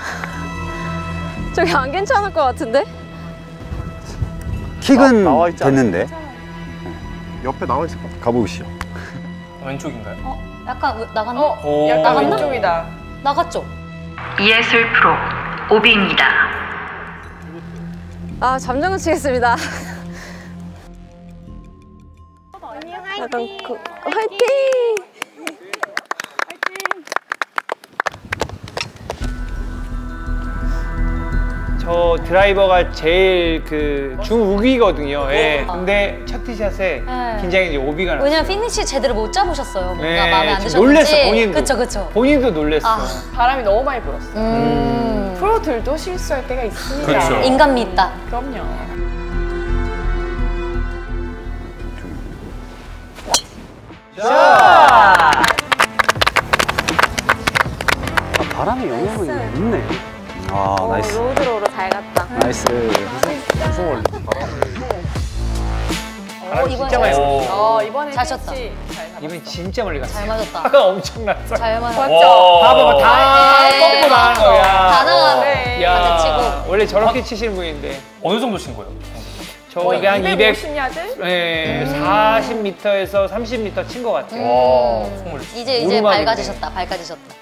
저기 안 괜찮을 것 같은데? 킥은 않아요? 됐는데 옆에 나와 있을 것 같아. 가보시죠. 왼쪽인가요? 어? 약간 왜- 나갔나? 어, 오. 약간 나갔나? 왼쪽이다. 나갔죠? 이예슬 프로 오비입니다. 아, 잠정은 치겠습니다. 약간 그, 화이팅! 저 드라이버가 제일 그 주무기거든요. 예. 근데 첫 티샷에 네. 긴장이 이제 오비가 났어요. 왜냐면 피니시 제대로 못 잡으셨어요. 뭔가 네, 마음에 안 드셨는지. 놀랬어 본인도. 그쵸, 그쵸. 본인도 놀랬어. 아. 바람이 너무 많이 불었어. 음. 프로들도 실수할 때가 있습니다. 그렇죠. 인간미 있다. 그럼요. 아, 바람의 영향이 있네. 아 nice 드로로 잘 갔다. nice. 바람이 이번 진짜 많이. 어, 이번에 잘 쳤다. 피니시 잘 잡았어. 이번 진짜 멀리 갔어. 잘 맞았다. 아까 엄청 났어. 잘 맞았다. 맞죠? 봐봐봐 다 네. 꺾고 나가는 거야. 다 나가네. 네. 야, 반대 치고. 원래 저렇게 치시는 분인데 어느 정도 친 거예요? 저기 한 200, 250야드? 예, 40m에서 30m 친 것 같아요. 와, 정말 이제 이제. 밝아지셨다. 밝아지셨다.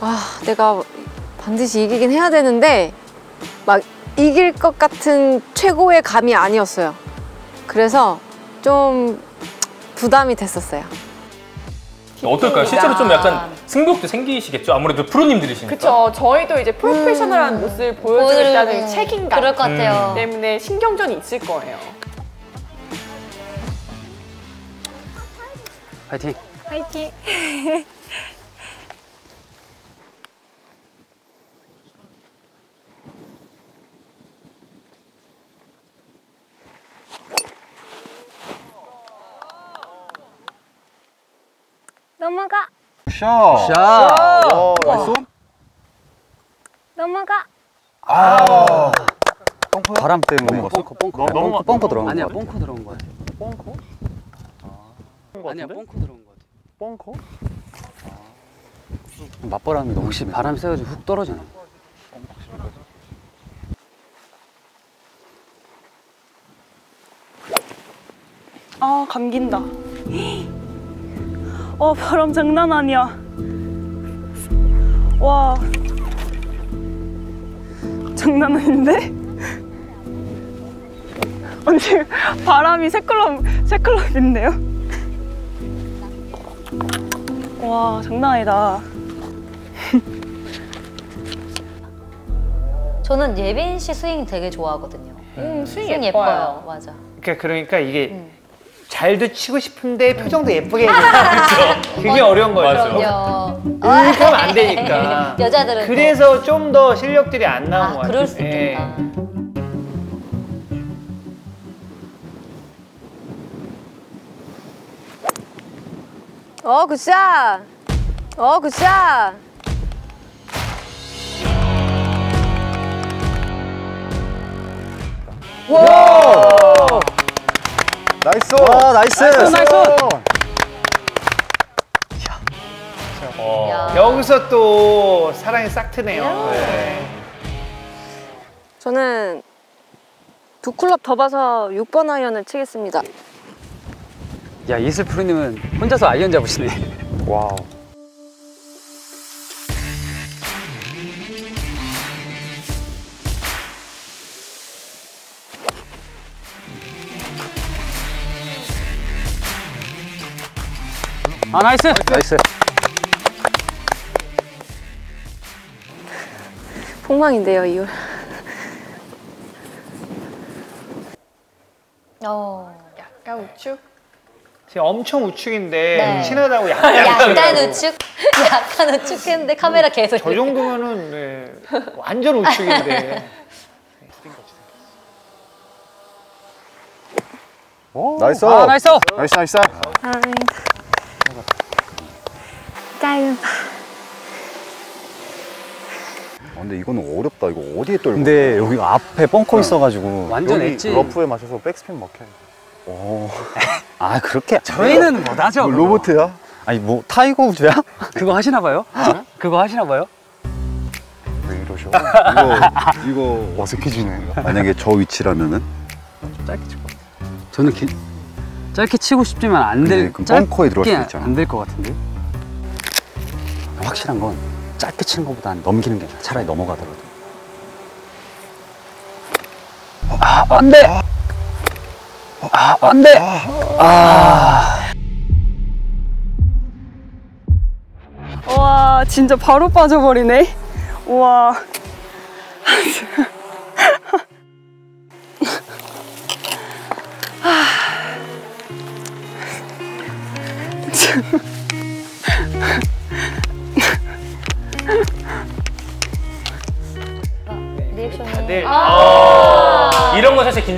아, 내가 반드시 이기긴 해야 되는데 막 이길 것 같은 최고의 감이 아니었어요. 그래서 좀 부담이 됐었어요. 어떨까요? 실제로 좀 약간 승부욕도 생기시겠죠? 아무래도 프로님들이시니까. 그쵸. 저희도 이제 프로페셔널한 모습을 보여주겠다는 책임감 그럴 것 같아요. 때문에 신경전이 있을 거예요. 파이팅. 화이팅. 넘어가. 샷! 샷. 와, nice. 넘어가. 바람 때문에 벙커 벙커. 벙커 벙커 들어간 아니야 거 같아 뻥커 들어온 거 같아. 뻥커? 아니야 뻥커 들어온 거 같아. 뻥커? 맞바람이 너무 심해 바람 세가지고 훅 떨어지나? 아, 감긴다. 어, 바람 장난 아니야. 와. 장난 아닌데? 언니, 바람이 세 클럽, 세 클럽인데요? 와, 장난 아니다. 저는 예빈 씨 스윙 되게 좋아하거든요. 음, 스윙 스윙 예뻐요. 예뻐요. 맞아. 그러니까, 그러니까 이게 음. 잘도 치고 싶은데 표정도 예쁘게 해야 되니까 그게 어려운 거예요. 맞아. 하면 안 되니까. 여자들은 또- 그래서 좀 더 실력들이 안 나온 아, 것 같아요. 그럴 수 예. 있겠다. 어, good shot! 어, good shot! nice! 와, nice! nice! 어. 야. 여기서 또 사랑이 싹 트네요. 네. 저는 두 클럽 더 봐서 6번 아이언을 치겠습니다. 야, 예슬 프로님은 혼자서 아이언 잡으시네. wow. 아, nice! nice. 폭망인데요, 이율. 어. 약간 우측. 지금 엄청 우측인데 네. 친하다고 약간 약간 약간 우측? 약간 우측했는데 카메라 계속. 저 정도면은 네, 완전 우측인데. nice! 아, nice! nice, nice! 짧은 아, 근데 이거는 어렵다. 이거 어디에 떨궈? 근데 여기가 앞에 벙커 있어가지고 완전 엣지. 러프에 맞춰서 백스핀 먹혀. 오. 아 그렇게 저희는 못하죠. 뭐 로보트야? 아니 뭐 타이거 우즈야? 그거 하시나 봐요? 그거 하시나 봐요? 왜 이러셔? 이거 이거 어색해지네. 만약에 저 위치라면은 짧게 칠것 같아요. 저는 길, 짧게 치고 싶지만 안 근데 될, 그럼 벙커에 들어갈 수도 있잖아. 안될 것 같은데. 확실한 건 짧게 치는 것보단 넘기는 게 나아. 차라리 넘어가더라도 아, 안 돼! 아, 안 돼! 와 진짜 바로 빠져버리네. 우와.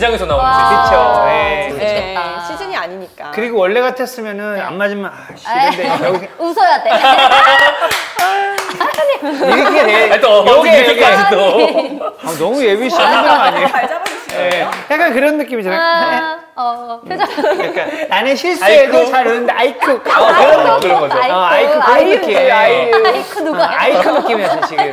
긴장해서 나오는. 그쵸. 예. 재밌겠다. 네, 시즌이 아니니까. 그리고 원래 같았으면은 안 맞으면 아, 씨, 근데 여기 웃어야 돼. 이렇게 돼. 또 요게. 이렇게까지 또. 아, 너무 예비 씨 힘든 거 아니에요? 예. 약간 그런 느낌이잖아요. 아, 어, 표정. 약간 나는 실수해도 아이쿠. 잘 웃는데 아이쿠. 어, 그런 느낌. 그런 거죠. 어, 아이쿠 그런 아이유, 느낌. 아이쿠 누가? 어, 아이쿠 느낌이었어 지금.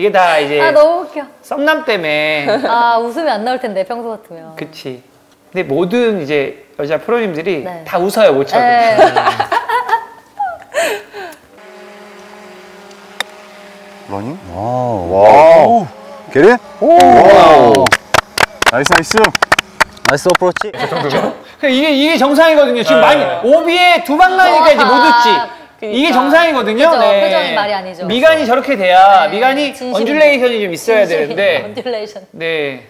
이게 다 이제 아 너무 웃겨. 썸남 때문에. 아 웃음이 안 나올 텐데 평소 같으면. 그치. 근데 모든 이제 여자 프로님들이 네. 다 웃어요 못 쳐도. 네. 러닝? wow. wow. 게리? wow. nice nice. nice 어프로치 그 이게 이게 정상이거든요. 지금 네. 많이 오비에 두 방 나니까 이제 못 웃지. 이게 그러니까. 정상이거든요. 그죠, 표정이 말이 아니죠. 미간이 저렇게 돼야 네, 미간이 진실인데. undulation이 좀 있어야 되는데. undulation. 네.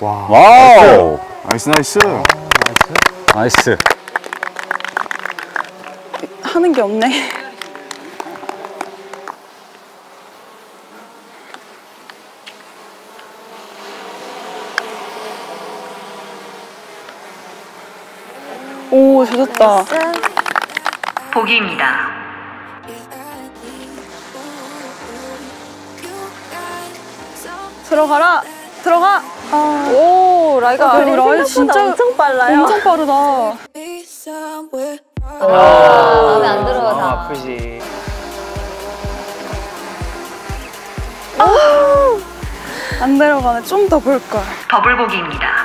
와. 와우. 나이스 나이스. 나이스 하는 게 없네. 오, 좋았다. 보기입니다. 들어가라. 들어가. 아, 오, 라이가 어, 라이 진짜 엄청 빨라요. 엄청 빠르다. 아, 마음에 안 너무 들어서. 아프지. 안 내려가네. 좀 더 볼 걸. 더블 보기입니다.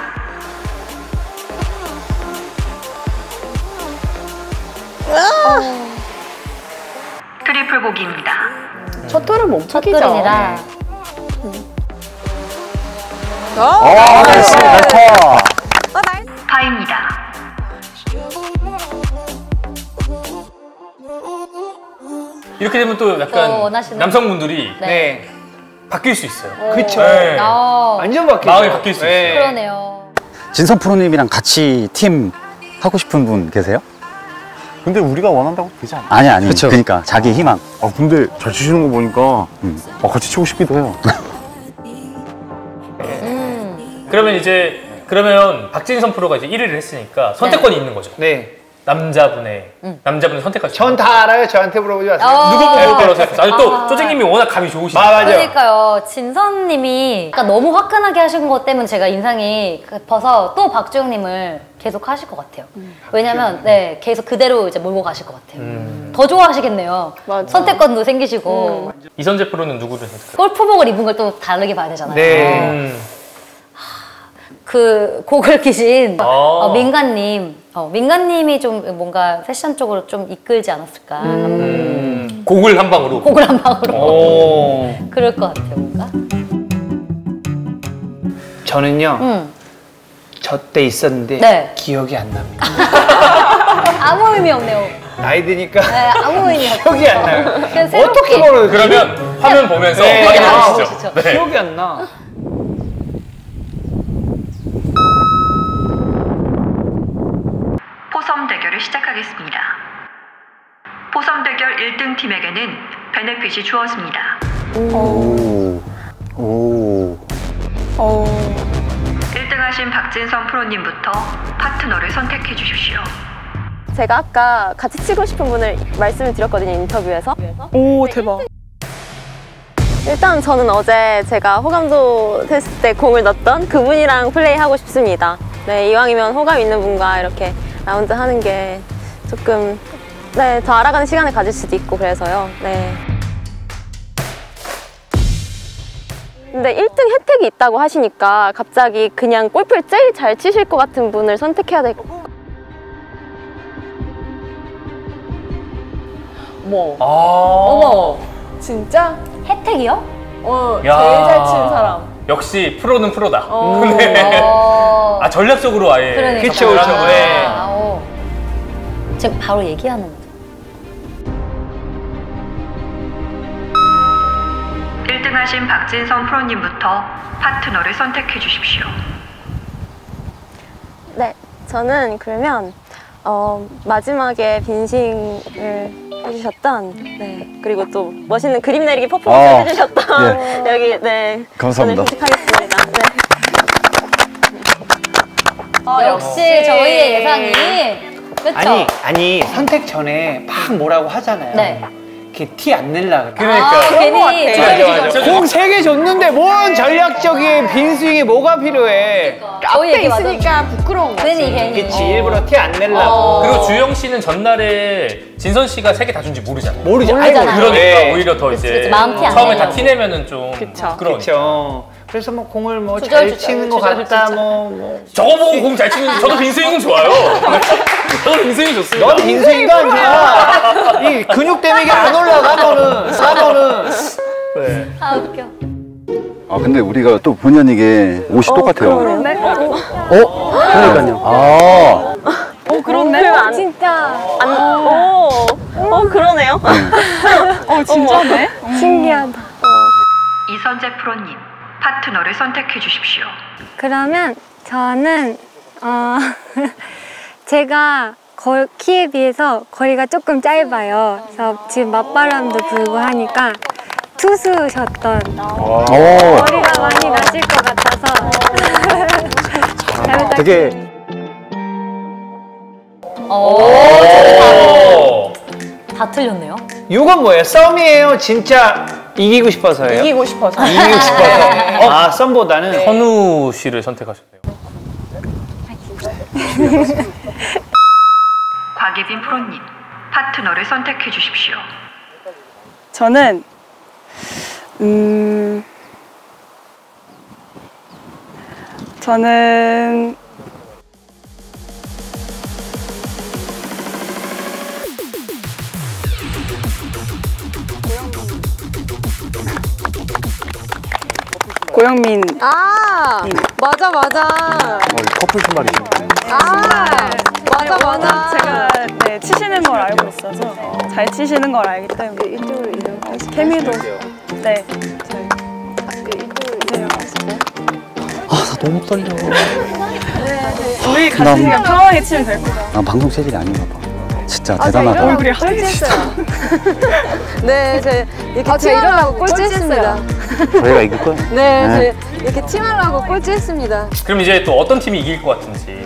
트리플 보기입니다. 첫 홀은 몸풀기죠. 첫 홀이라. 아, nice. nice. 파입니다. 이렇게 되면 또 약간 어, 원하시는- 남성분들이 네. 바뀔 수 있어요. 그쵸. 네. 어, 완전 바뀌죠. 마음이 바뀔 수 네. 그러네요. 진선 프로님이랑 같이 팀 하고 싶은 분 계세요? 근데 우리가 원한다고 되지 않아? 아니 아니. 그쵸. 그러니까 자기 희망. 아 근데 잘 치시는 거 보니까 아, 같이 치고 싶기도 해요. 그러면 이제 그러면 박진선 프로가 이제 1위를 했으니까 선택권이 있는 거죠. 네. 남자분의 남자분을 선택하시죠. 전다 알아요. 저한테 물어보지 마세요. 어. 누구 보고 생각했어요? 아니 또 아. 쪼쟁님이 워낙 감이 좋으시니까. 아, 맞아요. 그러니까요. 진선님이 약간 너무 화끈하게 하신 것 때문에 제가 인상이 깊어서 또 박주영님을 계속 하실 것 같아요. 왜냐면 네 계속 그대로 이제 몰고 가실 것 같아요. 음. 더 좋아하시겠네요. 맞아. 선택권도 생기시고 이선재 프로는 누구를 선택할까요? 골프복을 입은 걸 또 다르게 봐야 되잖아요. 네. 음. 그 곡을 끼신 아. 어, 민가님, 어, 민가님이 좀 뭔가 패션 쪽으로 좀 이끌지 않았을까. 음. 곡을 한 방으로. 곡을 한 방으로. 오. 그럴 것 같아요, 뭔가. 저는요. 음. 저때 있었는데 네. 기억이 안 납니다. 아무 의미 없네요. 나이 드니까 네, 아무 의미 없어요. 기억이 안 나요. 어떻게 벌어요? 그러면 화면 보면서 네. 확인해 아, 보시죠. 보시죠. 네. 기억이 안 나. 포섬 대결을 시작하겠습니다. 포섬 대결 1등 팀에게는 베네핏이 주어집니다. 오. 오. 어, 1등 하신 박진선 프로님부터 파트너를 선택해 주십시오. 제가 아까 같이 치고 싶은 분을 말씀을 드렸거든요, 인터뷰에서. 오 대박. 일단 저는 어제 제가 호감도 테스트 때 공을 넣었던 그분이랑 플레이하고 싶습니다. 네, 이왕이면 호감 있는 분과 이렇게 라운드 하는 게 조금 네, 더 알아가는 시간을 가질 수도 있고 그래서요. 네. 근데 1등 혜택이 있다고 하시니까 갑자기 그냥 골프를 제일 잘 치실 것 같은 분을 선택해야 될것 같아요. 어머. 아. 어머. 진짜? 혜택이요? 어, 야. 제일 잘 치는 사람. 역시 프로는 프로다. 어. 네. 어. 아 전략적으로 아예 그러네. 그쵸, 그쵸. 네. 아, 오. 지금 바로 얘기하는 거죠. 1등 하신 박진선 프로님부터 파트너를 선택해 주십시오. 네, 저는 그러면 어, 마지막에 빈싱을 해주셨던 네 그리고 또 멋있는 그림 내리기 퍼포먼스 아, 해주셨던 여기 네 감사합니다. 오늘 선택하겠습니다. 네. 어, 역시 저희의 예상이. 그쵸? 아니, 아니 선택 전에 막 뭐라고 하잖아요. 네. 이렇게 티 안 낼라 그래. 그러니까. 아, 괜히 맞아, 조절해주죠. 맞아. 공세 개 줬는데 뭔 전략적인 빈 스윙이 뭐가 필요해? 저희 앞에. 있으니까 부끄러운 거지. 괜히 괜히. 그치 일부러 티안 내려고. 어. 그리고 주영 씨는 전날에 진선 씨가 세 개 다 준지 모르잖아요. 모르죠. 모르잖아요. 아이고, 그러니까 네. 오히려 더 이제 그치, 티안 처음에 다. 티 내면은 좀 그쵸. 부끄러우니까. 그렇죠. 그래서 뭐 공을 뭐 잘 치는 것 같다. 뭐. 뭐. 저거 보고 공 잘 치는 저도 빈스윙은 좋아요. 저도 빈스윙 좋습니다. 넌 빈스윙도 안 좋아. 이 근육 때문에 이게 안 올라가 너는. 싸너는. 네. 아, 웃겨. 아 근데 우리가 또 본의 아니게 옷이 똑같아요. 그러네. 어? 그러니까요. 아. 어, 그렇네. 그러면 안, 진짜 안, 오, 어 그러네요. 어, 진짜네. 신기하다. 이선재 프로님, 파트너를 선택해 주십시오. 그러면 저는 어 제가 거- 키에 비해서 거리가 조금 짧아요. 그래서 지금 맞바람도 불고 하니까 투수셨던 오. 거리가 많이 나실 것 같아서 잘 부탁드립니다. 되게 오. 다 틀렸네요. 이건 뭐예요? 썸이에요? 진짜 이기고 싶어서예요? 이기고 싶어서. 이기고 싶어서. 아 썸보다는. 현우 씨를 선택하셨네요. 곽예빈 프로님, 파트너를 선택해 주십시오. 저는 음 저는 고영민 아 맞아 맞아 어, 커플 신발이죠. 아 맞아 맞아 제가 네, 치시는 걸 알고 있어서 잘잘 치시는 걸 알기 때문에 이쪽으로 이동 케미도 네 잘. 네, 아, 너무 떨려. 우리 같이 난- 그냥 편하게 치면 될 거다. 난 방송 체질이 아닌가 봐. 진짜 아, 저 대단하다. 얼굴이 꼴찌했어요. 네, 저 이렇게 아, 제가 일어나고 꼴찌했습니다. 저희가 이길 거예요. 네, 네. 저 이렇게 팀하려고 꼴찌했습니다. 그럼 이제 또 어떤 팀이 이길 것 같은지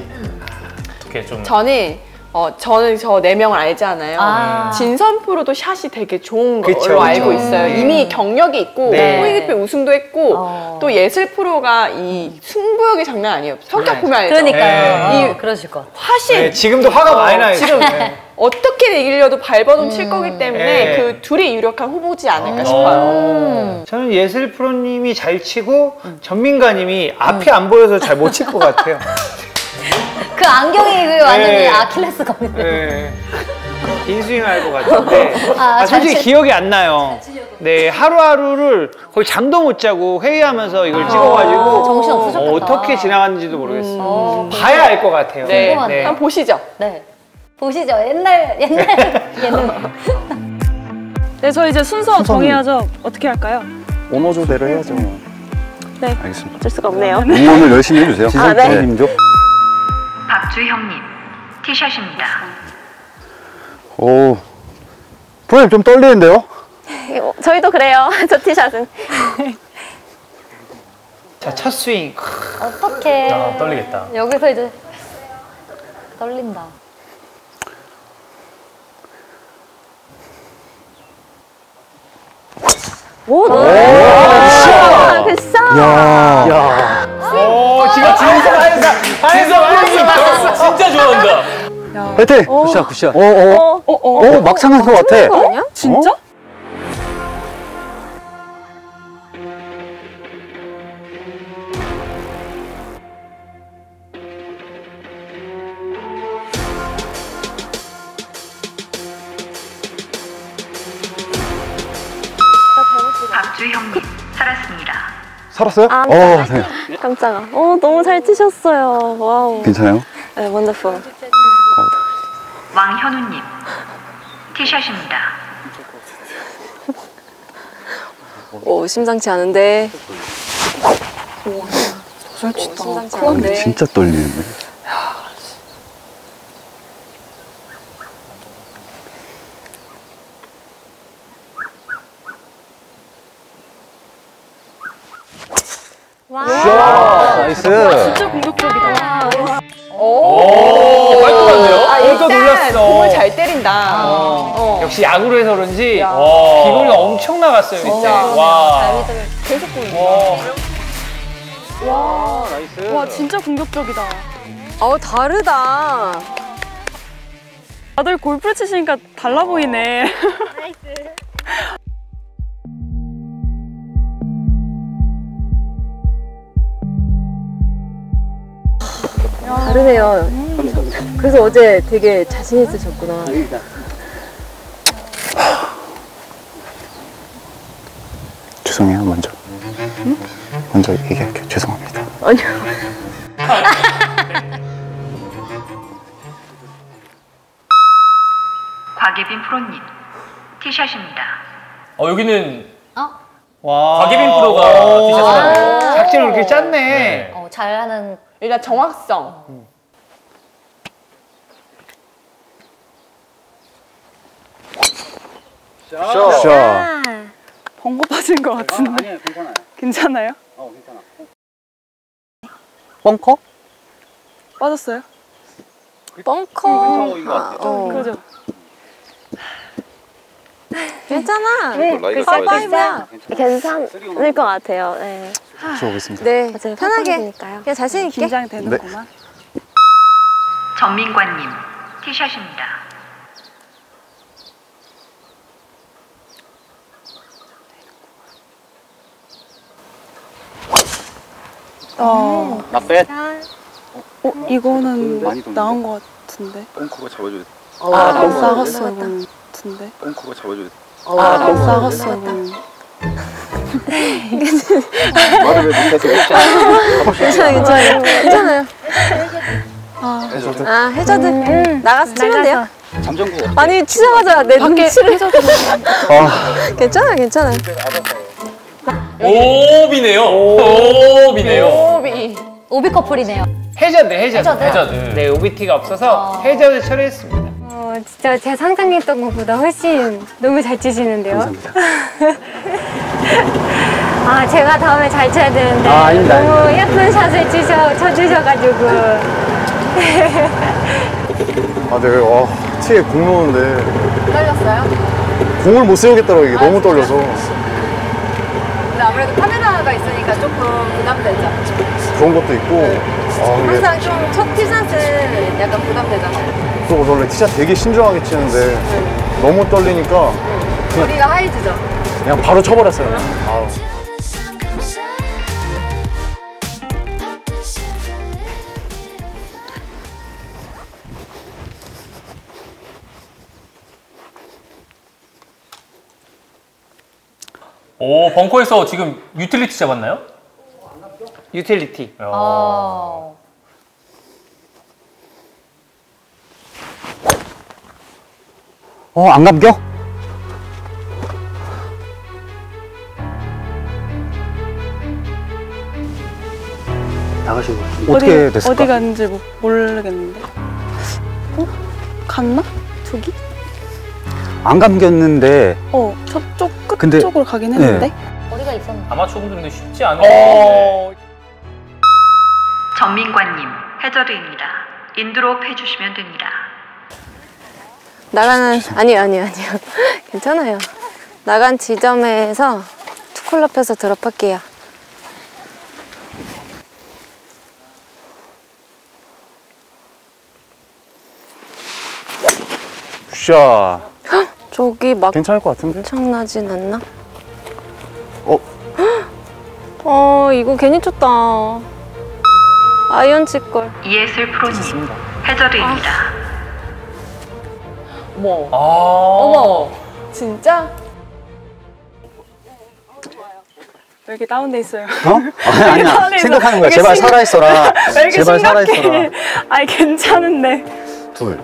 어떻게 좀 저는 어 저는 저 네 명을 알잖아요. 아. 진선 프로도 샷이 되게 좋은 걸로 그쵸, 그쵸. 알고 있어요. 이미 경력이 있고 네. 호이드페 우승도 했고 어. 또 예슬 프로가 이 승부욕이 장난 아니에요. 성격 네. 보면 알죠. 그러니까요. 이 어, 그러실 것. 화신 네, 지금도 화가 많이 나요. 지금 네. 어떻게 이기려도 발버둥 칠 거기 때문에 네. 그 둘이 유력한 후보지 않을까 어. 싶어요. 저는 예슬 프로님이 잘 치고 전민가님이 앞이 안 보여서 잘 못 칠 것 같아요. 그 안경이 그 완전히 네. 아킬레스 건데. 네. 인스윙 할것 같은데 아, 아, 잘 솔직히 치- 기억이 안 나요. 네 하루하루를 거의 잠도 못 자고 회의하면서 이걸 찍어가지고 정신 없으셨겠다. 어, 어떻게 지나갔는지도 모르겠어요. 어, 봐야 알 것 같아요. 네. 궁금하네요. 한번 보시죠. 네. 보시죠. 옛날 옛날 예능. 네, 저 이제 순서 정해야죠. 어떻게 할까요? 오너 조대로 해야죠. 네. 알겠습니다. 어쩔 수가 없네요. 응원을 열심히 해주세요. 아, 네. 님도 박주형님, 티샷입니다. 오, 프로님 좀 떨리는데요? 저희도 그래요. 저 티샷은. 자, 첫 스윙. 어떡해. 아, 떨리겠다. 여기서 이제 떨린다. 오, 너무 야. 됐어. 야. 오, 지금 진짜 안에서 안에서 안에서 진짜 좋아한다. 화이팅! 굿샷 굿샷. 어, 어, 어, 어, 막상 한것 같아. 아니야? 진짜? 살았어요? 아, 어, 네. 네. 깜짝아. 어, 너무 잘 치셨어요. wow. 괜찮아요? 네, wonderful. 왕현우님, 티샷입니다. 오, 심상치 않은데. 잘 치다. 심상치 근데 않은데. 진짜 떨리네. nice. 진짜 공격적이다. 오, 깔끔한데요? 아, 일단 놀랐어. 공을 잘 때린다. 어. 역시 야구를 해서 그런지 와. 기분이 엄청 나갔어요, 이때. 와. 계속 보이네. 와. 와, 진짜 공격적이다. 어, 다르다. 다들 골프 치시니까 달라 보이네. 다르네요. 그래서 어제 되게 자신 있으셨구나. 죄송해요, 먼저. 먼저 얘기할게요. 죄송합니다. 아니요. 곽예빈 프로님, 티샷입니다. 어 여기는 와. 곽예빈 프로가 하네요. 작전을 그렇게 짰네. 어, 잘하는 일단 정확성. 샷. 번거 빠진 것 같은데. 아니에요 괜찮아요. 괜찮아요? 어 괜찮아. 벙커? 빠졌어요? 벙커. 이거 같아요. 어. 그죠? 괜찮아. 파이브야. 괜찮을 것 같아요. 네. 들어오겠습니다. 네, 편하게. 그냥 자신 있게. 긴장되는구만. 전민관님, 티샷입니다. 어, 나빼. 어, 이거는 많이 도는데? 나은 것 같은데. 벙커가 잡아줘야 돼. 아, 너무 싸갔어, 이거는. 같은데. 벙커가 잡아줘야 돼. 아. 말을 왜 못해서 괜찮아요, 괜찮아요. 괜찮아요. 아, 아, 해저드. 나가서 치면 돼요. 잠정구 아니 치자마자 내 눈치를 아, 괜찮아 괜찮아 오비네요. 오비네요. 호흡이. 오비 커플이네요. 해저드, 해저드. 해저드? 해저드. 네, 오비티가 없어서 해저드 처리했습니다. 어, 진짜 제가 상상했던 것보다 훨씬 너무 잘 치시는데요. 감사합니다. 아, 제가 다음에 잘 쳐야 되는데 아, 아닙니다, 너무 예쁜 샷을 치셔, 쳐주셔가지고 아, 네, 와, 티에 공 넣는데 떨렸어요? 공을 못 세우겠더라고요. 이게 너무 떨려서. 근데 아무래도 카메라가 있으니까 조금 부담되죠 그런 것도 있고. 아, 이게 항상 좀첫 티샷은 약간 부담되잖아요 또 원래 티샷 되게 신중하게 치는데 너무 떨리니까 거리가 하이즈죠 그냥 바로 쳐버렸어요. 아우. 오 벙커에서 지금 유틸리티 잡았나요? 유틸리티. 어. 어, 안 감겨? 나가신 거 어떻게 됐을까? 어디 갔는지 모- 모르겠는데. 어? 갔나? 저기? 안 감겼는데 어, 저쪽 끝 근데- 쪽으로 가긴 네. 했는데. 거리가 있었나? 아마추어 분들인데 쉽지 않은 어, 전민관님, 해저드입니다. 인드롭 해주시면 됩니다. 나가는 아니요 아니요 아니요 괜찮아요 나간 지점에서 투클럽해서 드롭할게요 샤. 저기 막 괜찮을 것 같은데? 엄청나진 않나? 어? 어 이거 괜히 쳤다 아이언 칠걸 이예슬 프로님, 해저드입니다. 어머. 아. 어머. 진짜? 왜 이렇게 다운돼 있어요? 어? 아니, 아니야. 생각하는 거야 제발 심각- 살아있어라 왜 이렇게 제발 심각해? 살아있어라 아니 괜찮은데. 둘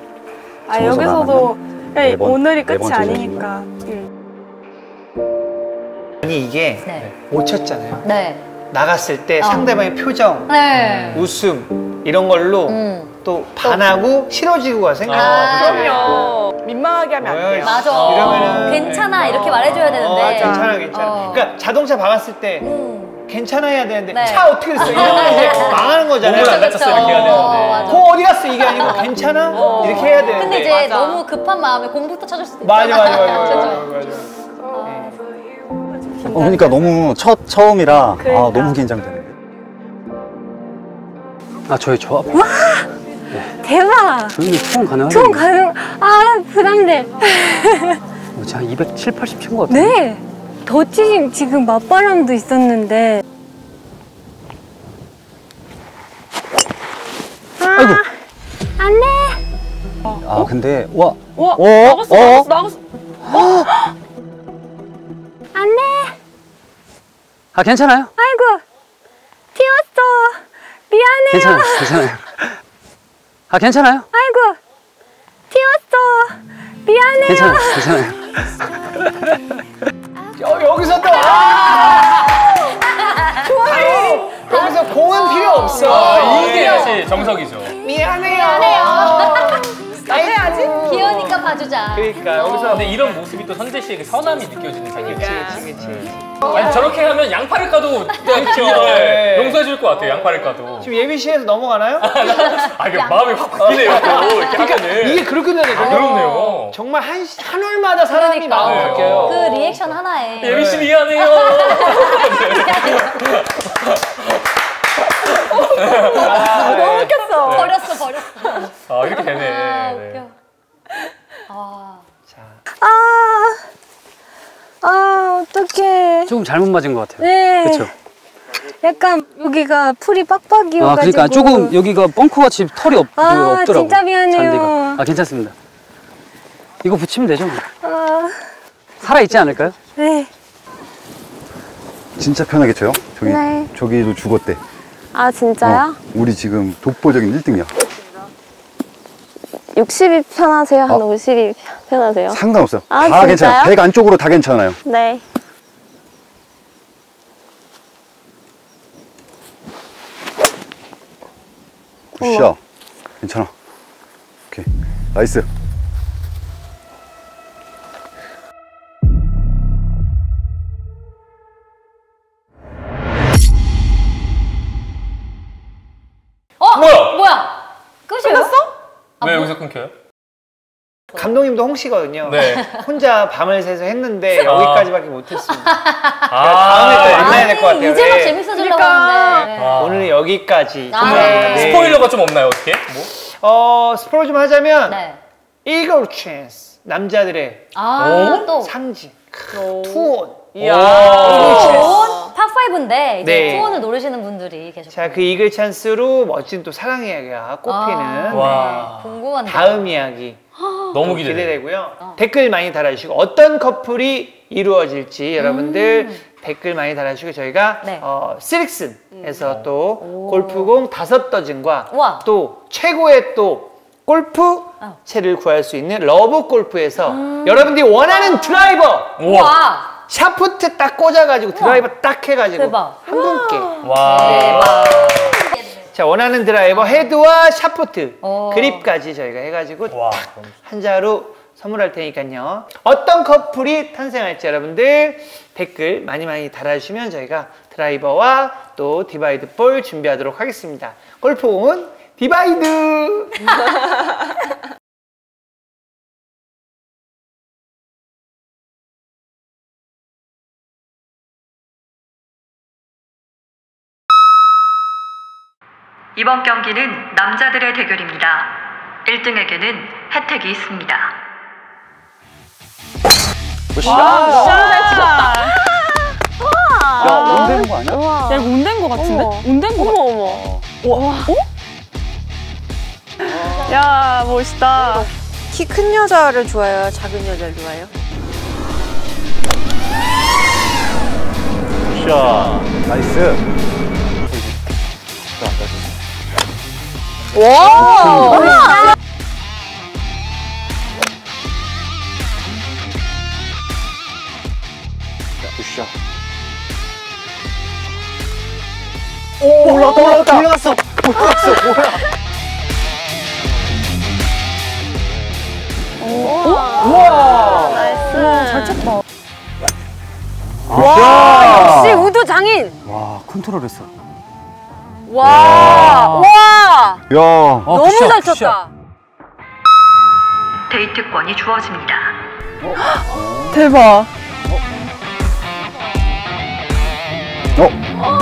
아 여기서도 그냥 네 번- 오늘이 네 끝이 번째 아니니까. 응. 아니 이게 네. 못 쳤잖아요. 네. 나갔을 때 어. 상대방의 표정, 네. 웃음 이런 걸로 음. 또 반하고 싫어지고 가 생각. 아, 그럼요. 민망하게 하면 안 돼요. 맞아. 이러면은- 괜찮아 이렇게 말해줘야 되는데. 어, 괜찮아, 괜찮아. 어. 그러니까 자동차 박았을 때 음. 괜찮아 해야 되는데 네. 차 어떻게 됐어? 이러면 이제 망하는 거잖아요. 몸을 안 다쳤어 이렇게 해야 어, 되는데. 공 어디 갔어? 이게 아니고 괜찮아? 이렇게 해야 되는데. 근데 이제 맞아. 너무 급한 마음에 공부터 찾을 수도 있잖아. 맞아, 맞아, 맞아? 맞아, 맞아. 어, 그러니까 너무 첫 처음이라 아 그러니까. 너무 긴장되는데 아, 저희 저앞 에. 대박! 저희는 투혼 가능하겠네요. 총 가능, 아, 부담돼. 어, 제가 270, 80 친 것 같아요. 네! 더 치신 지금 맞바람도 있었는데. 아이고. 안 돼! 아 근데 와 와 어? 나갔어 어? 나갔어 나갔어. 안 돼! 아, 괜찮아요? 아이고! 튀었어! 미안해요! 괜찮아요. 괜찮아요. 아, 괜찮아요? 아이고! 튀었어! 미안해요! 괜찮아요. 괜찮아요. 어, 여기서 또 아! 좋아요. 여기서 공은 필요 없어. 아, 이게 사실 정석이죠. 미안해요. 나해 야지. 귀여우니까 봐주자. 그러니까 여기서 근데 이런 모습이 또 선재 씨에게 선함이 느껴지는 자기가. 그치, 그치, 그치. 아니 저렇게 하면 양파를 까도 그렇죠. 네. 용서해 줄 것 같아요. 양파를 까도. 지금 예비 씨에서 넘어가나요? 아 이게 마음이 확 바뀌네요. 또 이렇게 하면은. 이게 그렇게 되거든요. 그렇네요. 정말 한, 한 올마다 사람이 마음이 그러니까. 바뀌어요. 그 리액션 하나에. 예빈 씨 미안해요. 아, 네. 웃겼어. 버렸어 버렸어. 아 이렇게 되네. 아 네. 웃겨. 아. 아, 아, 어떡해. 조금 잘못 맞은 것 같아요. 네. 그렇죠. 약간 여기가 풀이 빡빡이어가지고. 아, 그러니까 조금 여기가 뻥커 같이 털이 없, 아, 그 없더라고. 진짜 미안해요. 잔디가. 아, 괜찮습니다. 이거 붙이면 되죠? 뭐. 아, 살아있지 않을까요? 네. 진짜 편하게 쳐요. 저기 네. 저기도 죽었대. 아 진짜요? 어, 우리 지금 독보적인 1등이야. 60이 편하세요? 한 50이 편하세요? 상관없어요. 아, 다 진짜요? 괜찮아요. 백 안쪽으로 다 괜찮아요. 네. Good shot. 괜찮아. 오케이. Nice. 어? 뭐야? 뭐야? 끝이에요? 왜 여기서 끊겨요? 감독님도 홍 씨거든요. 네. 혼자 밤을 새서 했는데 아. 여기까지밖에 못했습니다. 아, 다음에 또 만나야 될 것 같아요. 이제 막 네. 재밌어지려고 그러니까. 하는데. 네. 아. 오늘은 여기까지. 아. 네. 스포일러가 좀 없나요, 어떻게? 뭐? 어, 스포를 좀 하자면 네. 이글 찬스 남자들의 아, 또. 상징 two on. 이야. Two on? 파5인데 이제 네. two on을 노리시는 분들이 계셨고. 자, 그 이글 찬스로 멋진 또 사랑 이야기가 꽃피는 아, 와. 네. 궁금한데. 다음 이야기 너무 기대돼. 기대되고요. 댓글 많이 달아주시고 어떤 커플이 이루어질지 여러분들 음. 댓글 많이 달아주시고 저희가 네. 어, 스릭슨에서 또 골프공 다섯 dozen과 우와. 또 최고의 또 골프 어. 채를 구할 수 있는 러브 골프에서 여러분들이 원하는 드라이버 우와. 와. 샤프트 딱 꽂아가지고 드라이버 딱 해가지고 대박. 한 분께 와. 자 원하는 드라이버 헤드와 샤프트 어. 그립까지 저희가 해가지고 와. 한 자루 선물할 테니까요. 어떤 커플이 탄생할지 여러분들 댓글 많이 많이 달아주시면 저희가 드라이버와 또 디바이드 볼 준비하도록 하겠습니다. 골프공은 디바이드! 이번 경기는 남자들의 대결입니다. 1등에게는 혜택이 있습니다. 야, 못 되는 거 아니야? 야 이거 on된 거 같은데? on된 거 같아. 어머 어머. 야 멋있다. 키 큰 여자를 좋아해요? 작은 여자를 좋아해요? Good shot. Nice. 와! Good shot. 오, 올라갔다, 올라갔다. 올라갔어. 올라갔어. 뭐야? 잘 쳤다. 와, 역시 우드 장인! 와 컨트롤 했어. 와! 와! 야. 너무 good shot, 잘. 쳤다. 데이트권이 주어집니다. 대박. 어?